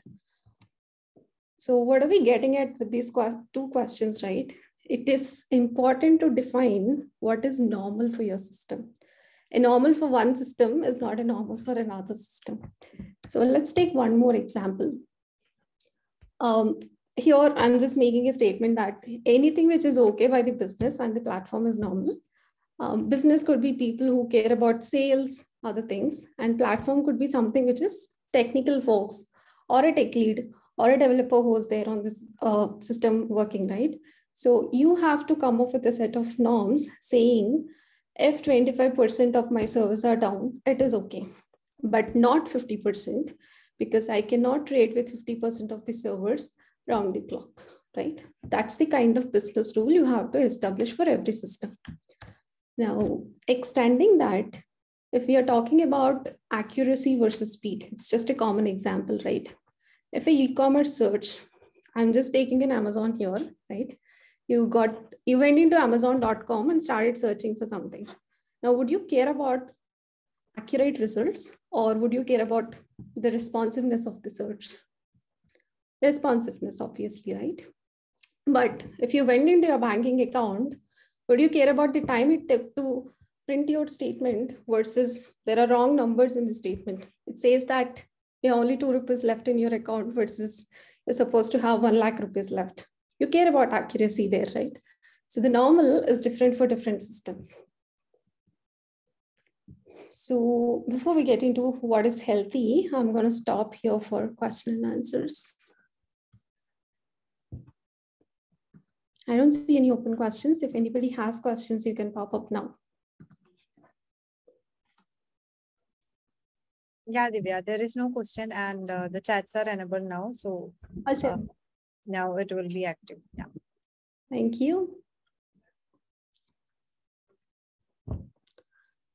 So what are we getting at with these two questions, right? It is important to define what is normal for your system. A normal for one system is not a normal for another system. So let's take one more example. Um, here, I'm just making a statement that anything which is okay by the business and the platform is normal. Um, business could be people who care about sales, other things, and platform could be something which is technical folks or a tech lead or a developer who's there on this uh, system working, right? So you have to come up with a set of norms saying if 25% of my servers are down, it is okay, but not 50% because I cannot trade with 50% of the servers round the clock, right? That's the kind of business rule you have to establish for every system. Now, extending that, if we are talking about accuracy versus speed, it's just a common example, right? If a e-commerce search, I'm just taking an Amazon here, right? You got you went into amazon.com and started searching for something. Now, would you care about accurate results or would you care about the responsiveness of the search? Responsiveness, obviously, right? But if you went into your banking account, would you care about the time it took to print your statement versus there are wrong numbers in the statement? It says that you have only two rupees left in your account versus you're supposed to have one lakh rupees left. You care about accuracy there, right? So the normal is different for different systems. so before we get into what is healthy, I'm going to stop here for question and answers. I don't see any open questions. If anybody has questions, you can pop up now. Yeah, Divya, there is no question and uh, the chats are enabled now. So Awesome. now it will be active. Yeah. Thank you.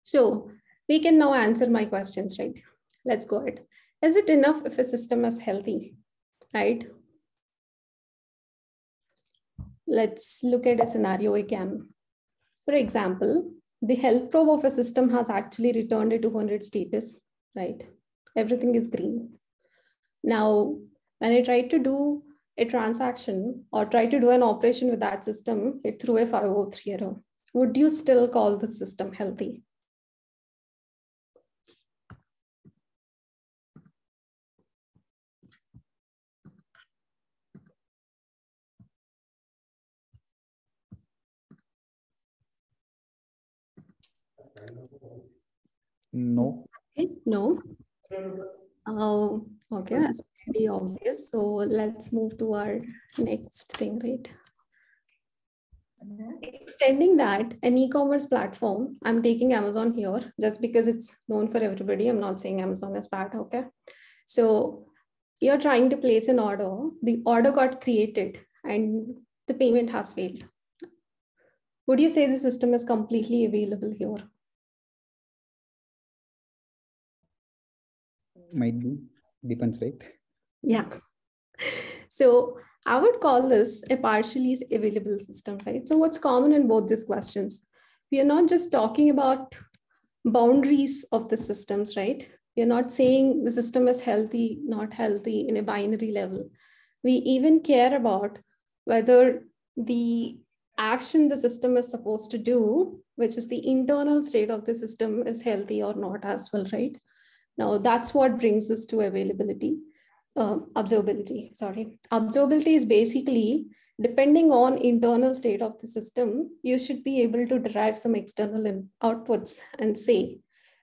So we can now answer my questions, right? Let's go ahead. Is it enough if a system is healthy, right? Let's look at a scenario again. For example, the health probe of a system has actually returned a 200 status, right? Everything is green. Now, when I try to do a transaction or try to do an operation with that system, it threw a 503 error. Would you still call the system healthy? No. Okay, No. Oh, okay, that's pretty obvious. So let's move to our next thing, right? Mm-hmm. Extending that, an e-commerce platform, I'm taking Amazon here just because it's known for everybody. I'm not saying Amazon is bad, okay? So you're trying to place an order, the order got created and the payment has failed. Would you say the system is completely available here? Might be. Depends, right? Yeah. So I would call this a partially available system, right? So what's common in both these questions? We are not just talking about boundaries of the systems, right? we are not saying the system is healthy, not healthy in a binary level. We even care about whether the action the system is supposed to do, which is the internal state of the system, is healthy or not as well, right? Now, that's what brings us to availability, uh, observability, sorry. Observability is basically, depending on internal state of the system, you should be able to derive some external outputs and say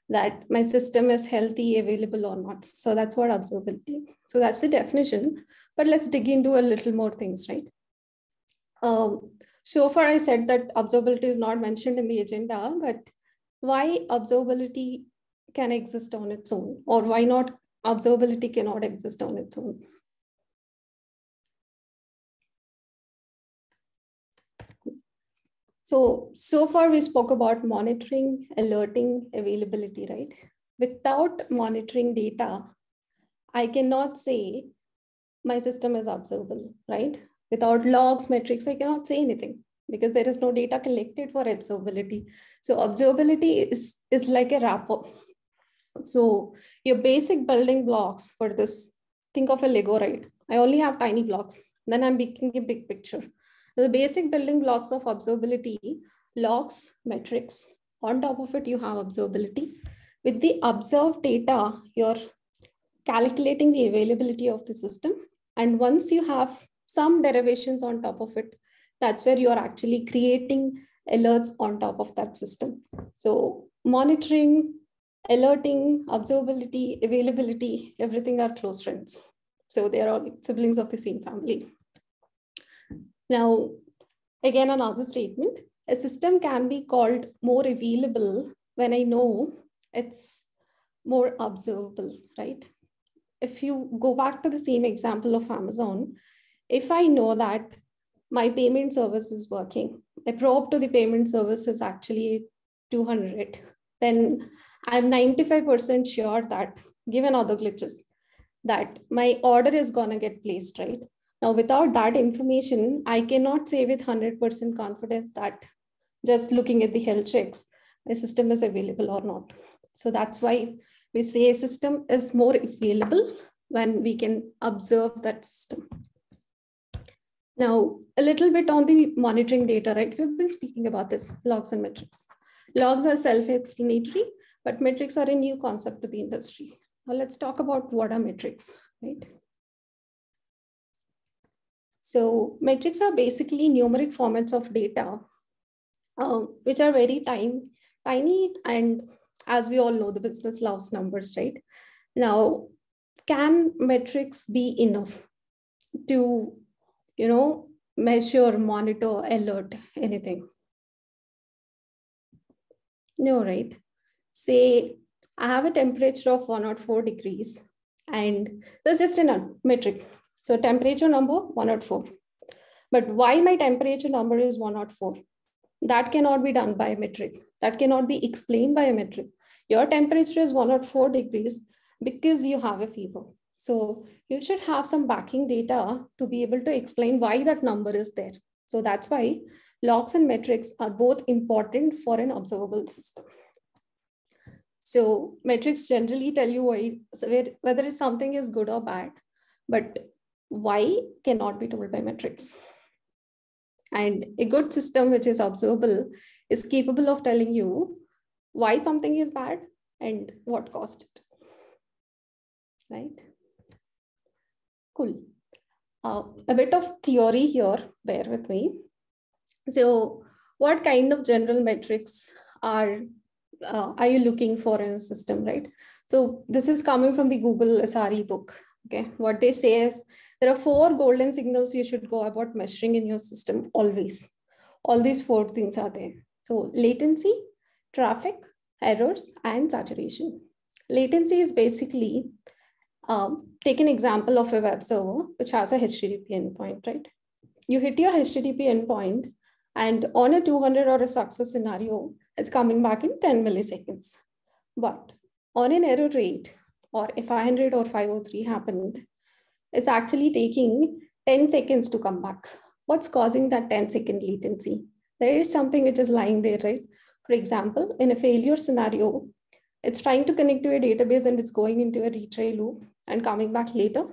that my system is healthy, available or not. So that's what observability. So that's the definition, but let's dig into a little more things, right? Um, so far I said that observability is not mentioned in the agenda, but why observability can exist on its own or why not observability cannot exist on its own? So so far we spoke about monitoring alerting availability right? Without monitoring data i cannot say my system is observable right? Without logs metrics i cannot say anything because there is no data collected for observability. So observability is is like a wrapper so your basic building blocks for this, think of a Lego, right? I only have tiny blocks. Then I'm making a big picture. The basic building blocks of observability, logs, metrics. On top of it, you have observability. With the observed data, you're calculating the availability of the system. And once you have some derivations on top of it, that's where you're actually creating alerts on top of that system. So monitoring, alerting, observability, availability, everything are close friends. So they are all siblings of the same family. Now, again, another statement, a system can be called more available when I know it's more observable, right? If you go back to the same example of Amazon, if I know that my payment service is working, a probe to the payment service is actually 200, then I'm 95% sure that given other glitches, that my order is gonna get placed, right? Now, without that information, I cannot say with 100% confidence that just looking at the health checks, my system is available or not. So that's why we say a system is more available when we can observe that system. Now, a little bit on the monitoring data, right? We've been speaking about this, logs and metrics. Logs are self-explanatory but metrics are a new concept to the industry. Now let's talk about what are metrics, right? So metrics are basically numeric formats of data, uh, which are very tiny, tiny and as we all know, the business loves numbers, right? Now, can metrics be enough to, you know, measure, monitor, alert, anything? No, right? Say I have a temperature of 104 degrees and that's just a metric. So temperature number 104. But why my temperature number is 104? That cannot be done by a metric. That cannot be explained by a metric. Your temperature is 104 degrees because you have a fever. So you should have some backing data to be able to explain why that number is there. So that's why logs and metrics are both important for an observable system. So metrics generally tell you why, whether something is good or bad, but why cannot be told by metrics. And a good system which is observable is capable of telling you why something is bad and what caused it. Right? Cool. Uh, a bit of theory here, bear with me. So what kind of general metrics are, uh, are you looking for in a system, right? So this is coming from the Google SRE book. Okay, what they say is there are four golden signals you should go about measuring in your system always. All these four things are there. So latency, traffic, errors, and saturation. Latency is basically, um, take an example of a web server, which has a HTTP endpoint, right? You hit your HTTP endpoint, and on a 200 or a success scenario, it's coming back in 10 milliseconds. But on an error rate, or if 500 or 503 happened, it's actually taking 10 seconds to come back. What's causing that 10 second latency? There is something which is lying there, right? For example, in a failure scenario, it's trying to connect to a database and it's going into a retry loop and coming back later.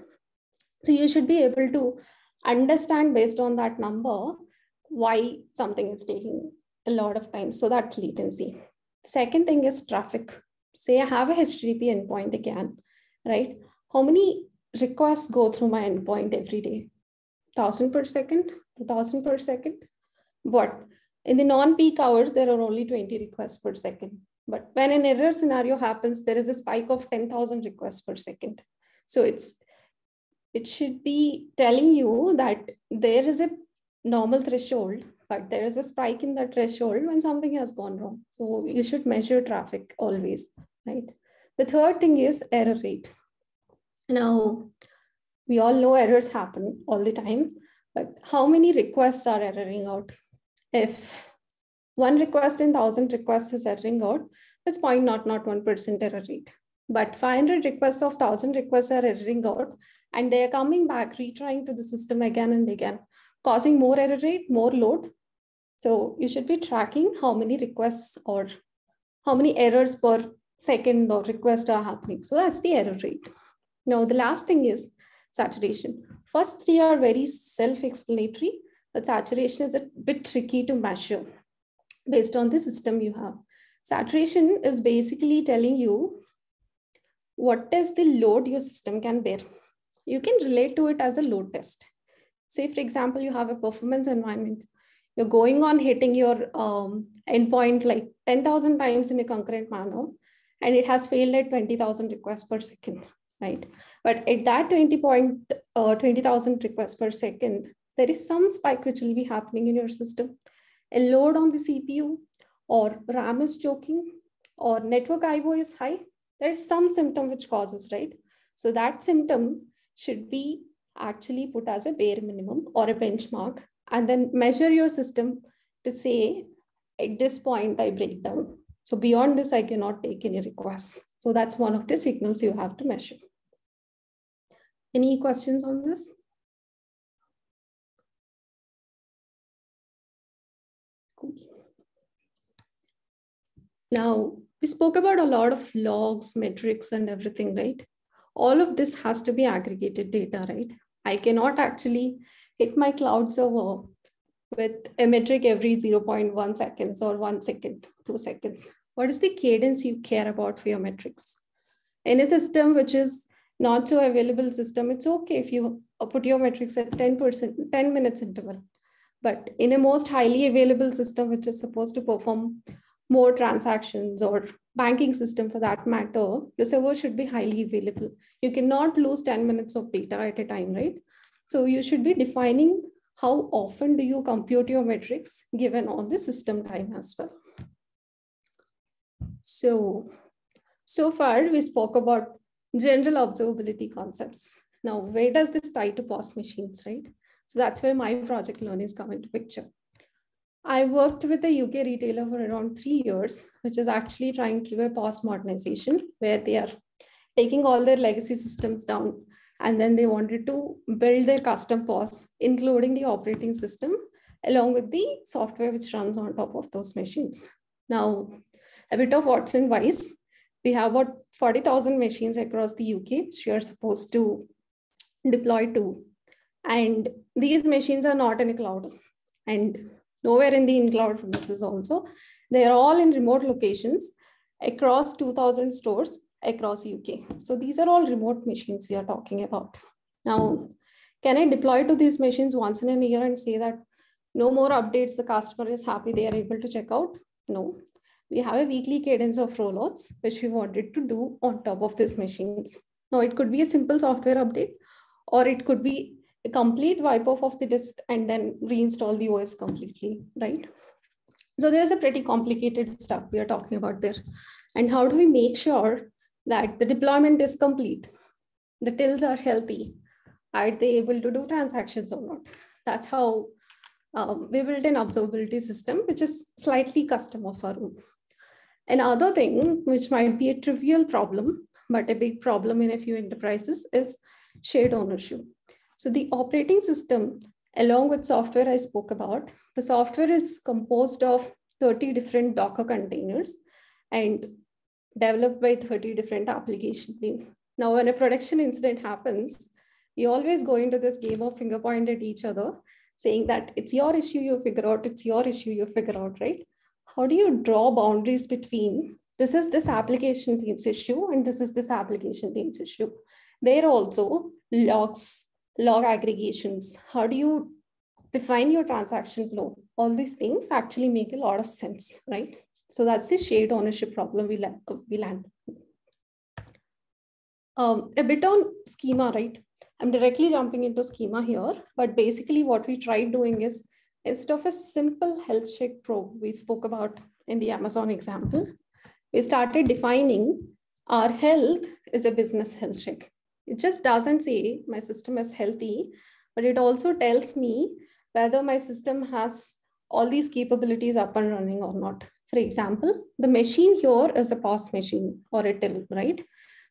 So you should be able to understand based on that number why something is taking a lot of time. So that's latency. second thing is traffic. Say I have a HTTP endpoint again, right? How many requests go through my endpoint every day? 1000 per second, 2000 per second. But in the non-peak hours, there are only 20 requests per second. But when an error scenario happens, there is a spike of 10,000 requests per second. So it's it should be telling you that there is a normal threshold, but there is a spike in that threshold when something has gone wrong. So you should measure traffic always, right? The third thing is error rate. Now, we all know errors happen all the time, but how many requests are erroring out? If one request in 1000 requests is erroring out, that's 0.001% error rate. But 500 requests of 1000 requests are erroring out, and they are coming back, retrying to the system again and again, causing more error rate, more load. So you should be tracking how many requests or how many errors per second or request are happening. So that's the error rate. Now, the last thing is saturation. First three are very self-explanatory, but saturation is a bit tricky to measure based on the system you have. Saturation is basically telling you what is the load your system can bear. You can relate to it as a load test. Say, for example, you have a performance environment. You're going on hitting your um, endpoint like 10,000 times in a concurrent manner, and it has failed at 20,000 requests per second right? But at that 20 point, uh, 20,000 requests per second, there is some spike which will be happening in your system. A load on the CPU or RAM is choking or network IO is high. There is some symptom which causes, right? So that symptom should be actually put as a bare minimum or a benchmark and then measure your system to say at this point I break down. So beyond this, I cannot take any requests. So that's one of the signals you have to measure. Any questions on this? Now, we spoke about a lot of logs, metrics, and everything, right? All of this has to be aggregated data, right? I cannot actually hit my cloud server with a metric every 0.1 seconds or one second, two seconds. What is the cadence you care about for your metrics? In a system which is not so available system, it's okay if you put your metrics at 10%, 10 minutes interval. But in a most highly available system, which is supposed to perform more transactions or banking system for that matter, your server should be highly available. You cannot lose 10 minutes of data at a time, right? So you should be defining how often do you compute your metrics given on the system time as well. So, so far we spoke about general observability concepts. Now, where does this tie to POS machines, right? So that's where my project learnings come into picture. I worked with a UK retailer for around three years, which is actually trying to do a POS modernization where they are taking all their legacy systems down and then they wanted to build their custom POS, including the operating system, along with the software which runs on top of those machines. Now, a bit of what's and whys. We have about 40,000 machines across the UK, which we are supposed to deploy to. And these machines are not in a cloud. And nowhere in the in-cloud premises also. They are all in remote locations across 2000 stores across UK. So these are all remote machines we are talking about. Now, can I deploy to these machines once in a year and say that no more updates, the customer is happy, they are able to check out? No, we have a weekly cadence of rollouts, which we wanted to do on top of these machines. Now, it could be a simple software update, or it could be a complete wipe off of the disk and then reinstall the OS completely, right? So there's a pretty complicated stuff we are talking about there. And how do we make sure that the deployment is complete? The tills are healthy. Are they able to do transactions or not? That's how um, we built an observability system, which is slightly custom of our own. Another thing, which might be a trivial problem, but a big problem in a few enterprises is shared ownership. So the operating system, along with software I spoke about, the software is composed of 30 different Docker containers and developed by 30 different application teams. Now, when a production incident happens, you always go into this game of finger point at each other, saying that it's your issue you figure out, it's your issue you figure out, right? How do you draw boundaries between this is this application team's issue and this is this application team's issue? There also logs log aggregations. How do you define your transaction flow? All these things actually make a lot of sense, right? So that's the shared ownership problem we, we land. Um, a bit on schema, right? I'm directly jumping into schema here, but basically what we tried doing is instead of a simple health check probe we spoke about in the Amazon example, we started defining our health is a business health check. It just doesn't say my system is healthy, but it also tells me whether my system has all these capabilities up and running or not. For example, the machine here is a POS machine or a till, right?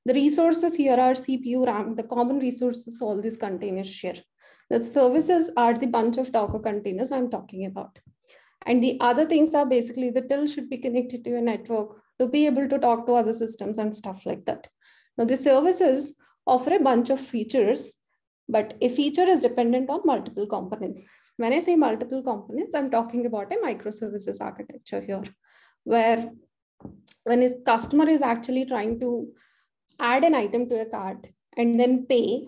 The resources here are CPU, RAM, the common resources all these containers share. The services are the bunch of Docker containers I'm talking about. And the other things are basically the till should be connected to a network to be able to talk to other systems and stuff like that. Now the services offer a bunch of features, but a feature is dependent on multiple components. When I say multiple components, I'm talking about a microservices architecture here, where when a customer is actually trying to add an item to a cart and then pay,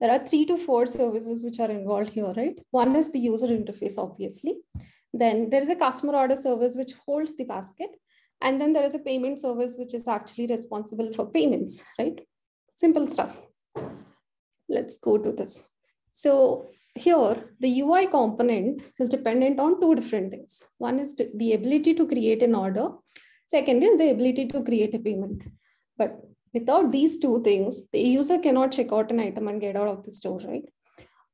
there are three to four services which are involved here, right? One is the user interface, obviously. Then there is a customer order service which holds the basket. And then there is a payment service which is actually responsible for payments, right? Simple stuff. Let's go to this. So here, the UI component is dependent on two different things. One is the ability to create an order. Second is the ability to create a payment. But without these two things, the user cannot check out an item and get out of the store, right?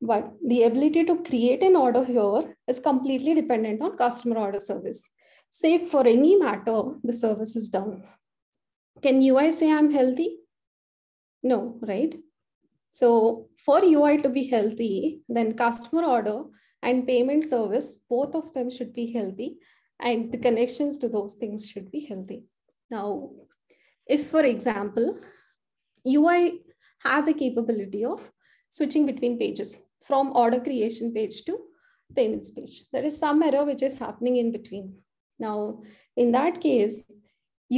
But the ability to create an order here is completely dependent on customer order service. Say for any matter, the service is down. Can UI say I'm healthy? No, right? So for UI to be healthy, then customer order and payment service, both of them should be healthy and the connections to those things should be healthy. Now, if for example, UI has a capability of switching between pages from order creation page to payments page. There is some error which is happening in between. Now, in that case,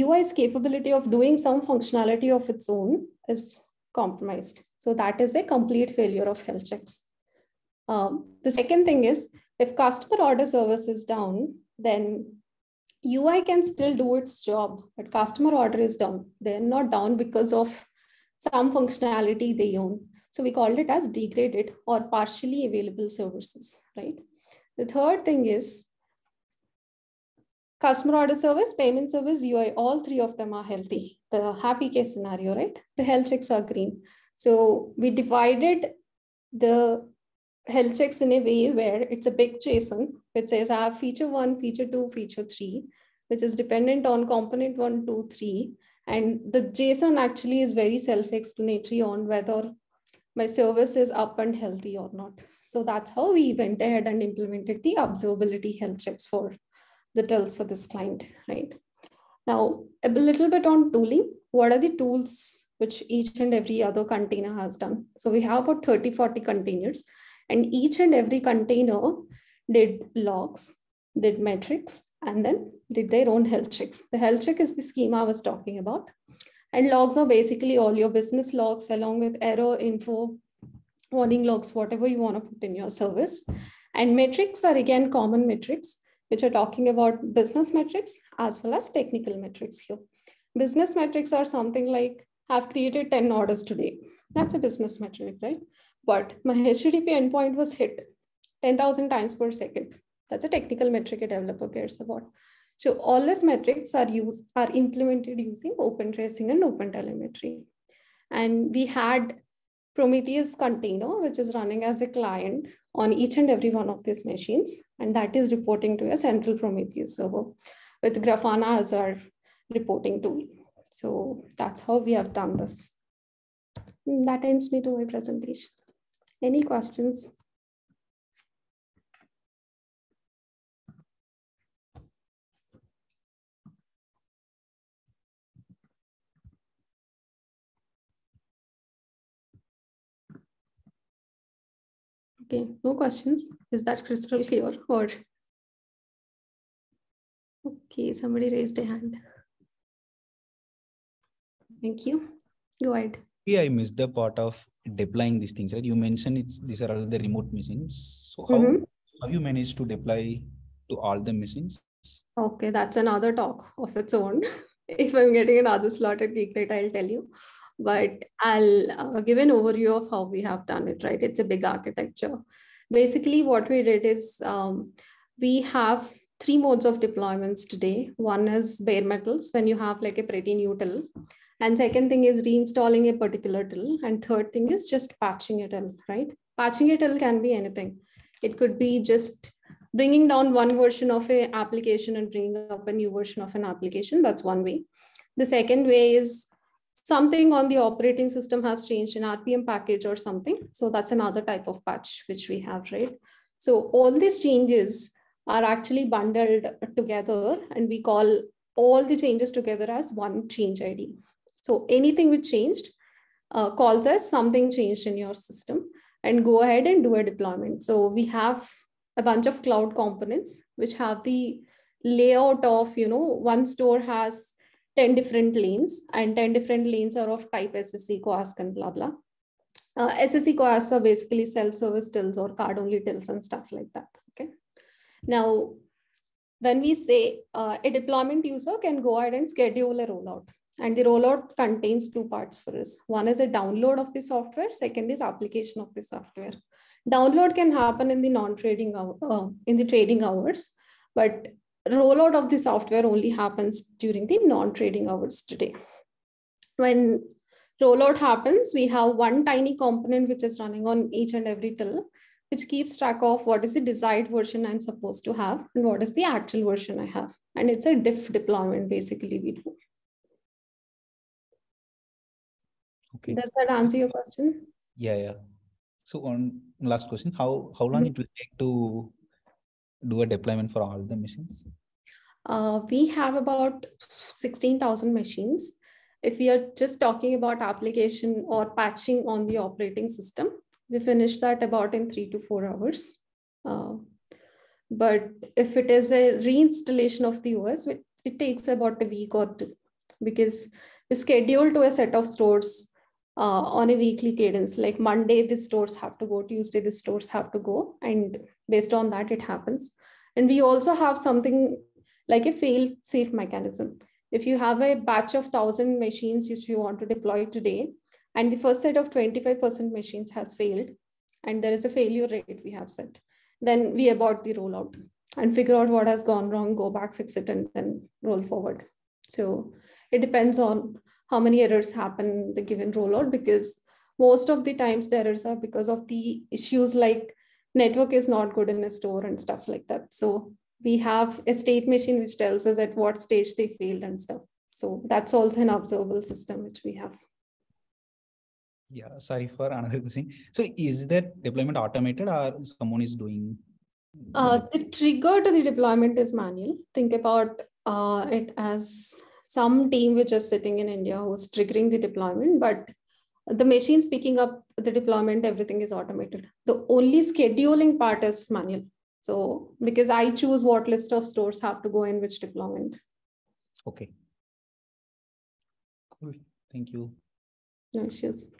UI's capability of doing some functionality of its own is compromised. So that is a complete failure of health checks. Um, the second thing is if customer order service is down, then UI can still do its job, but customer order is down. They're not down because of some functionality they own. So we called it as degraded or partially available services, right? The third thing is customer order service, payment service, UI, all three of them are healthy. The happy case scenario, right? The health checks are green. So we divided the health checks in a way where it's a big JSON, which says I have feature one, feature two, feature three, which is dependent on component one, two, three. And the JSON actually is very self-explanatory on whether my service is up and healthy or not. So that's how we went ahead and implemented the observability health checks for the tills for this client, right? Now, a little bit on tooling. What are the tools which each and every other container has done? So we have about 30, 40 containers and each and every container did logs, did metrics, and then did their own health checks. The health check is the schema I was talking about. And logs are basically all your business logs along with error info, warning logs, whatever you want to put in your service. And metrics are again common metrics, which are talking about business metrics as well as technical metrics here. Business metrics are something like I've created 10 orders today. That's a business metric, right? But my HTTP endpoint was hit 10,000 times per second. That's a technical metric a developer cares about. So all these metrics are used are implemented using open tracing and open telemetry. And we had Prometheus container, which is running as a client on each and every one of these machines. And that is reporting to a central Prometheus server with Grafana as our reporting tool. So that's how we have done this. That ends me to my presentation. Any questions? Okay, no questions. Is that crystal clear or? Okay, somebody raised a hand. Thank you. Go ahead. Yeah, I missed the part of deploying these things, right? You mentioned it's these are all the remote machines. So how Mhm. have you managed to deploy to all the machines? Okay, that's another talk of its own. if I'm getting another slot at GeekNight, I'll tell you. But I'll uh, give an overview of how we have done it, right? It's a big architecture. Basically, what we did is um, we have three modes of deployments today. One is bare metals, when you have like a pretty new tool. And second thing is reinstalling a particular tool. And third thing is just patching a tool, right? Patching a tool can be anything. It could be just bringing down one version of a application and bringing up a new version of an application. That's one way. The second way is something on the operating system has changed in RPM package or something. So that's another type of patch which we have, right? So all these changes are actually bundled together and we call all the changes together as one change ID. So anything which changed uh, calls as something changed in your system and go ahead and do a deployment. So we have a bunch of cloud components which have the layout of, you know, one store has 10 different lanes and 10 different lanes are of type SSC, COASC and blah, blah. Uh, SSE, COASC are basically self-service tills or card-only tills and stuff like that, okay? Now, when we say uh, a deployment user can go ahead and schedule a rollout and the rollout contains two parts for us. One is a download of the software. Second is application of the software. Download can happen in the non-trading uh, in the trading hours, but rollout of the software only happens during the non-trading hours today. When rollout happens, we have one tiny component which is running on each and every till, which keeps track of what is the desired version I'm supposed to have and what is the actual version I have. And it's a diff deployment basically we do. Okay. Does that answer your question? Yeah, yeah. So on last question, how how long Mhm. it will take to do a deployment for all the machines? Uh, we have about 16,000 machines. If we are just talking about application or patching on the operating system, we finish that about in three to four hours. Uh, but if it is a reinstallation of the OS, it, it takes about a week or two because we schedule to a set of stores uh, on a weekly cadence. Like Monday, the stores have to go, Tuesday, the stores have to go. And based on that, it happens. And we also have something like a fail safe mechanism. If you have a batch of 1,000 machines which you want to deploy today, and the first set of 25% machines has failed, and there is a failure rate we have set, then we abort the rollout and figure out what has gone wrong, go back, fix it, and then roll forward. So it depends on how many errors happen the given rollout because most of the times the errors are because of the issues like network is not good in a store and stuff like that. So we have a state machine which tells us at what stage they failed and stuff. So that's also an observable system which we have. Yeah, sorry for another question. So is that deployment automated or someone is doing? Uh, the trigger to the deployment is manual. Think about uh, it as some team which is sitting in India who's triggering the deployment, but the machines picking up the deployment, everything is automated. The only scheduling part is manual. So because I choose what list of stores have to go in which deployment. Okay. Cool. Thank you. No issues.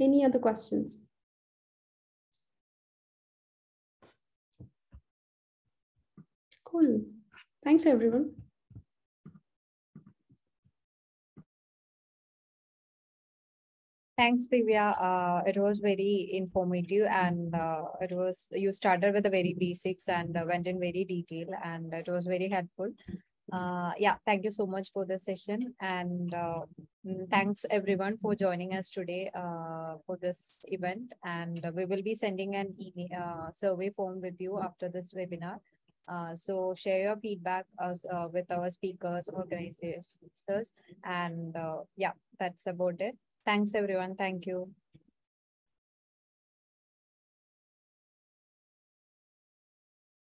Any other questions? Cool. Thanks, everyone. Thanks, Divya. Uh, it was very informative and uh, it was, you started with the very basics and uh, went in very detail and it was very helpful. Uh, yeah, thank you so much for the session and uh, mm, thanks everyone for joining us today uh, for this event. And we will be sending an email survey form with you after this webinar. Uh, so share your feedback as, uh, with our speakers, organizers, and uh, yeah, that's about it. Thanks everyone. Thank you.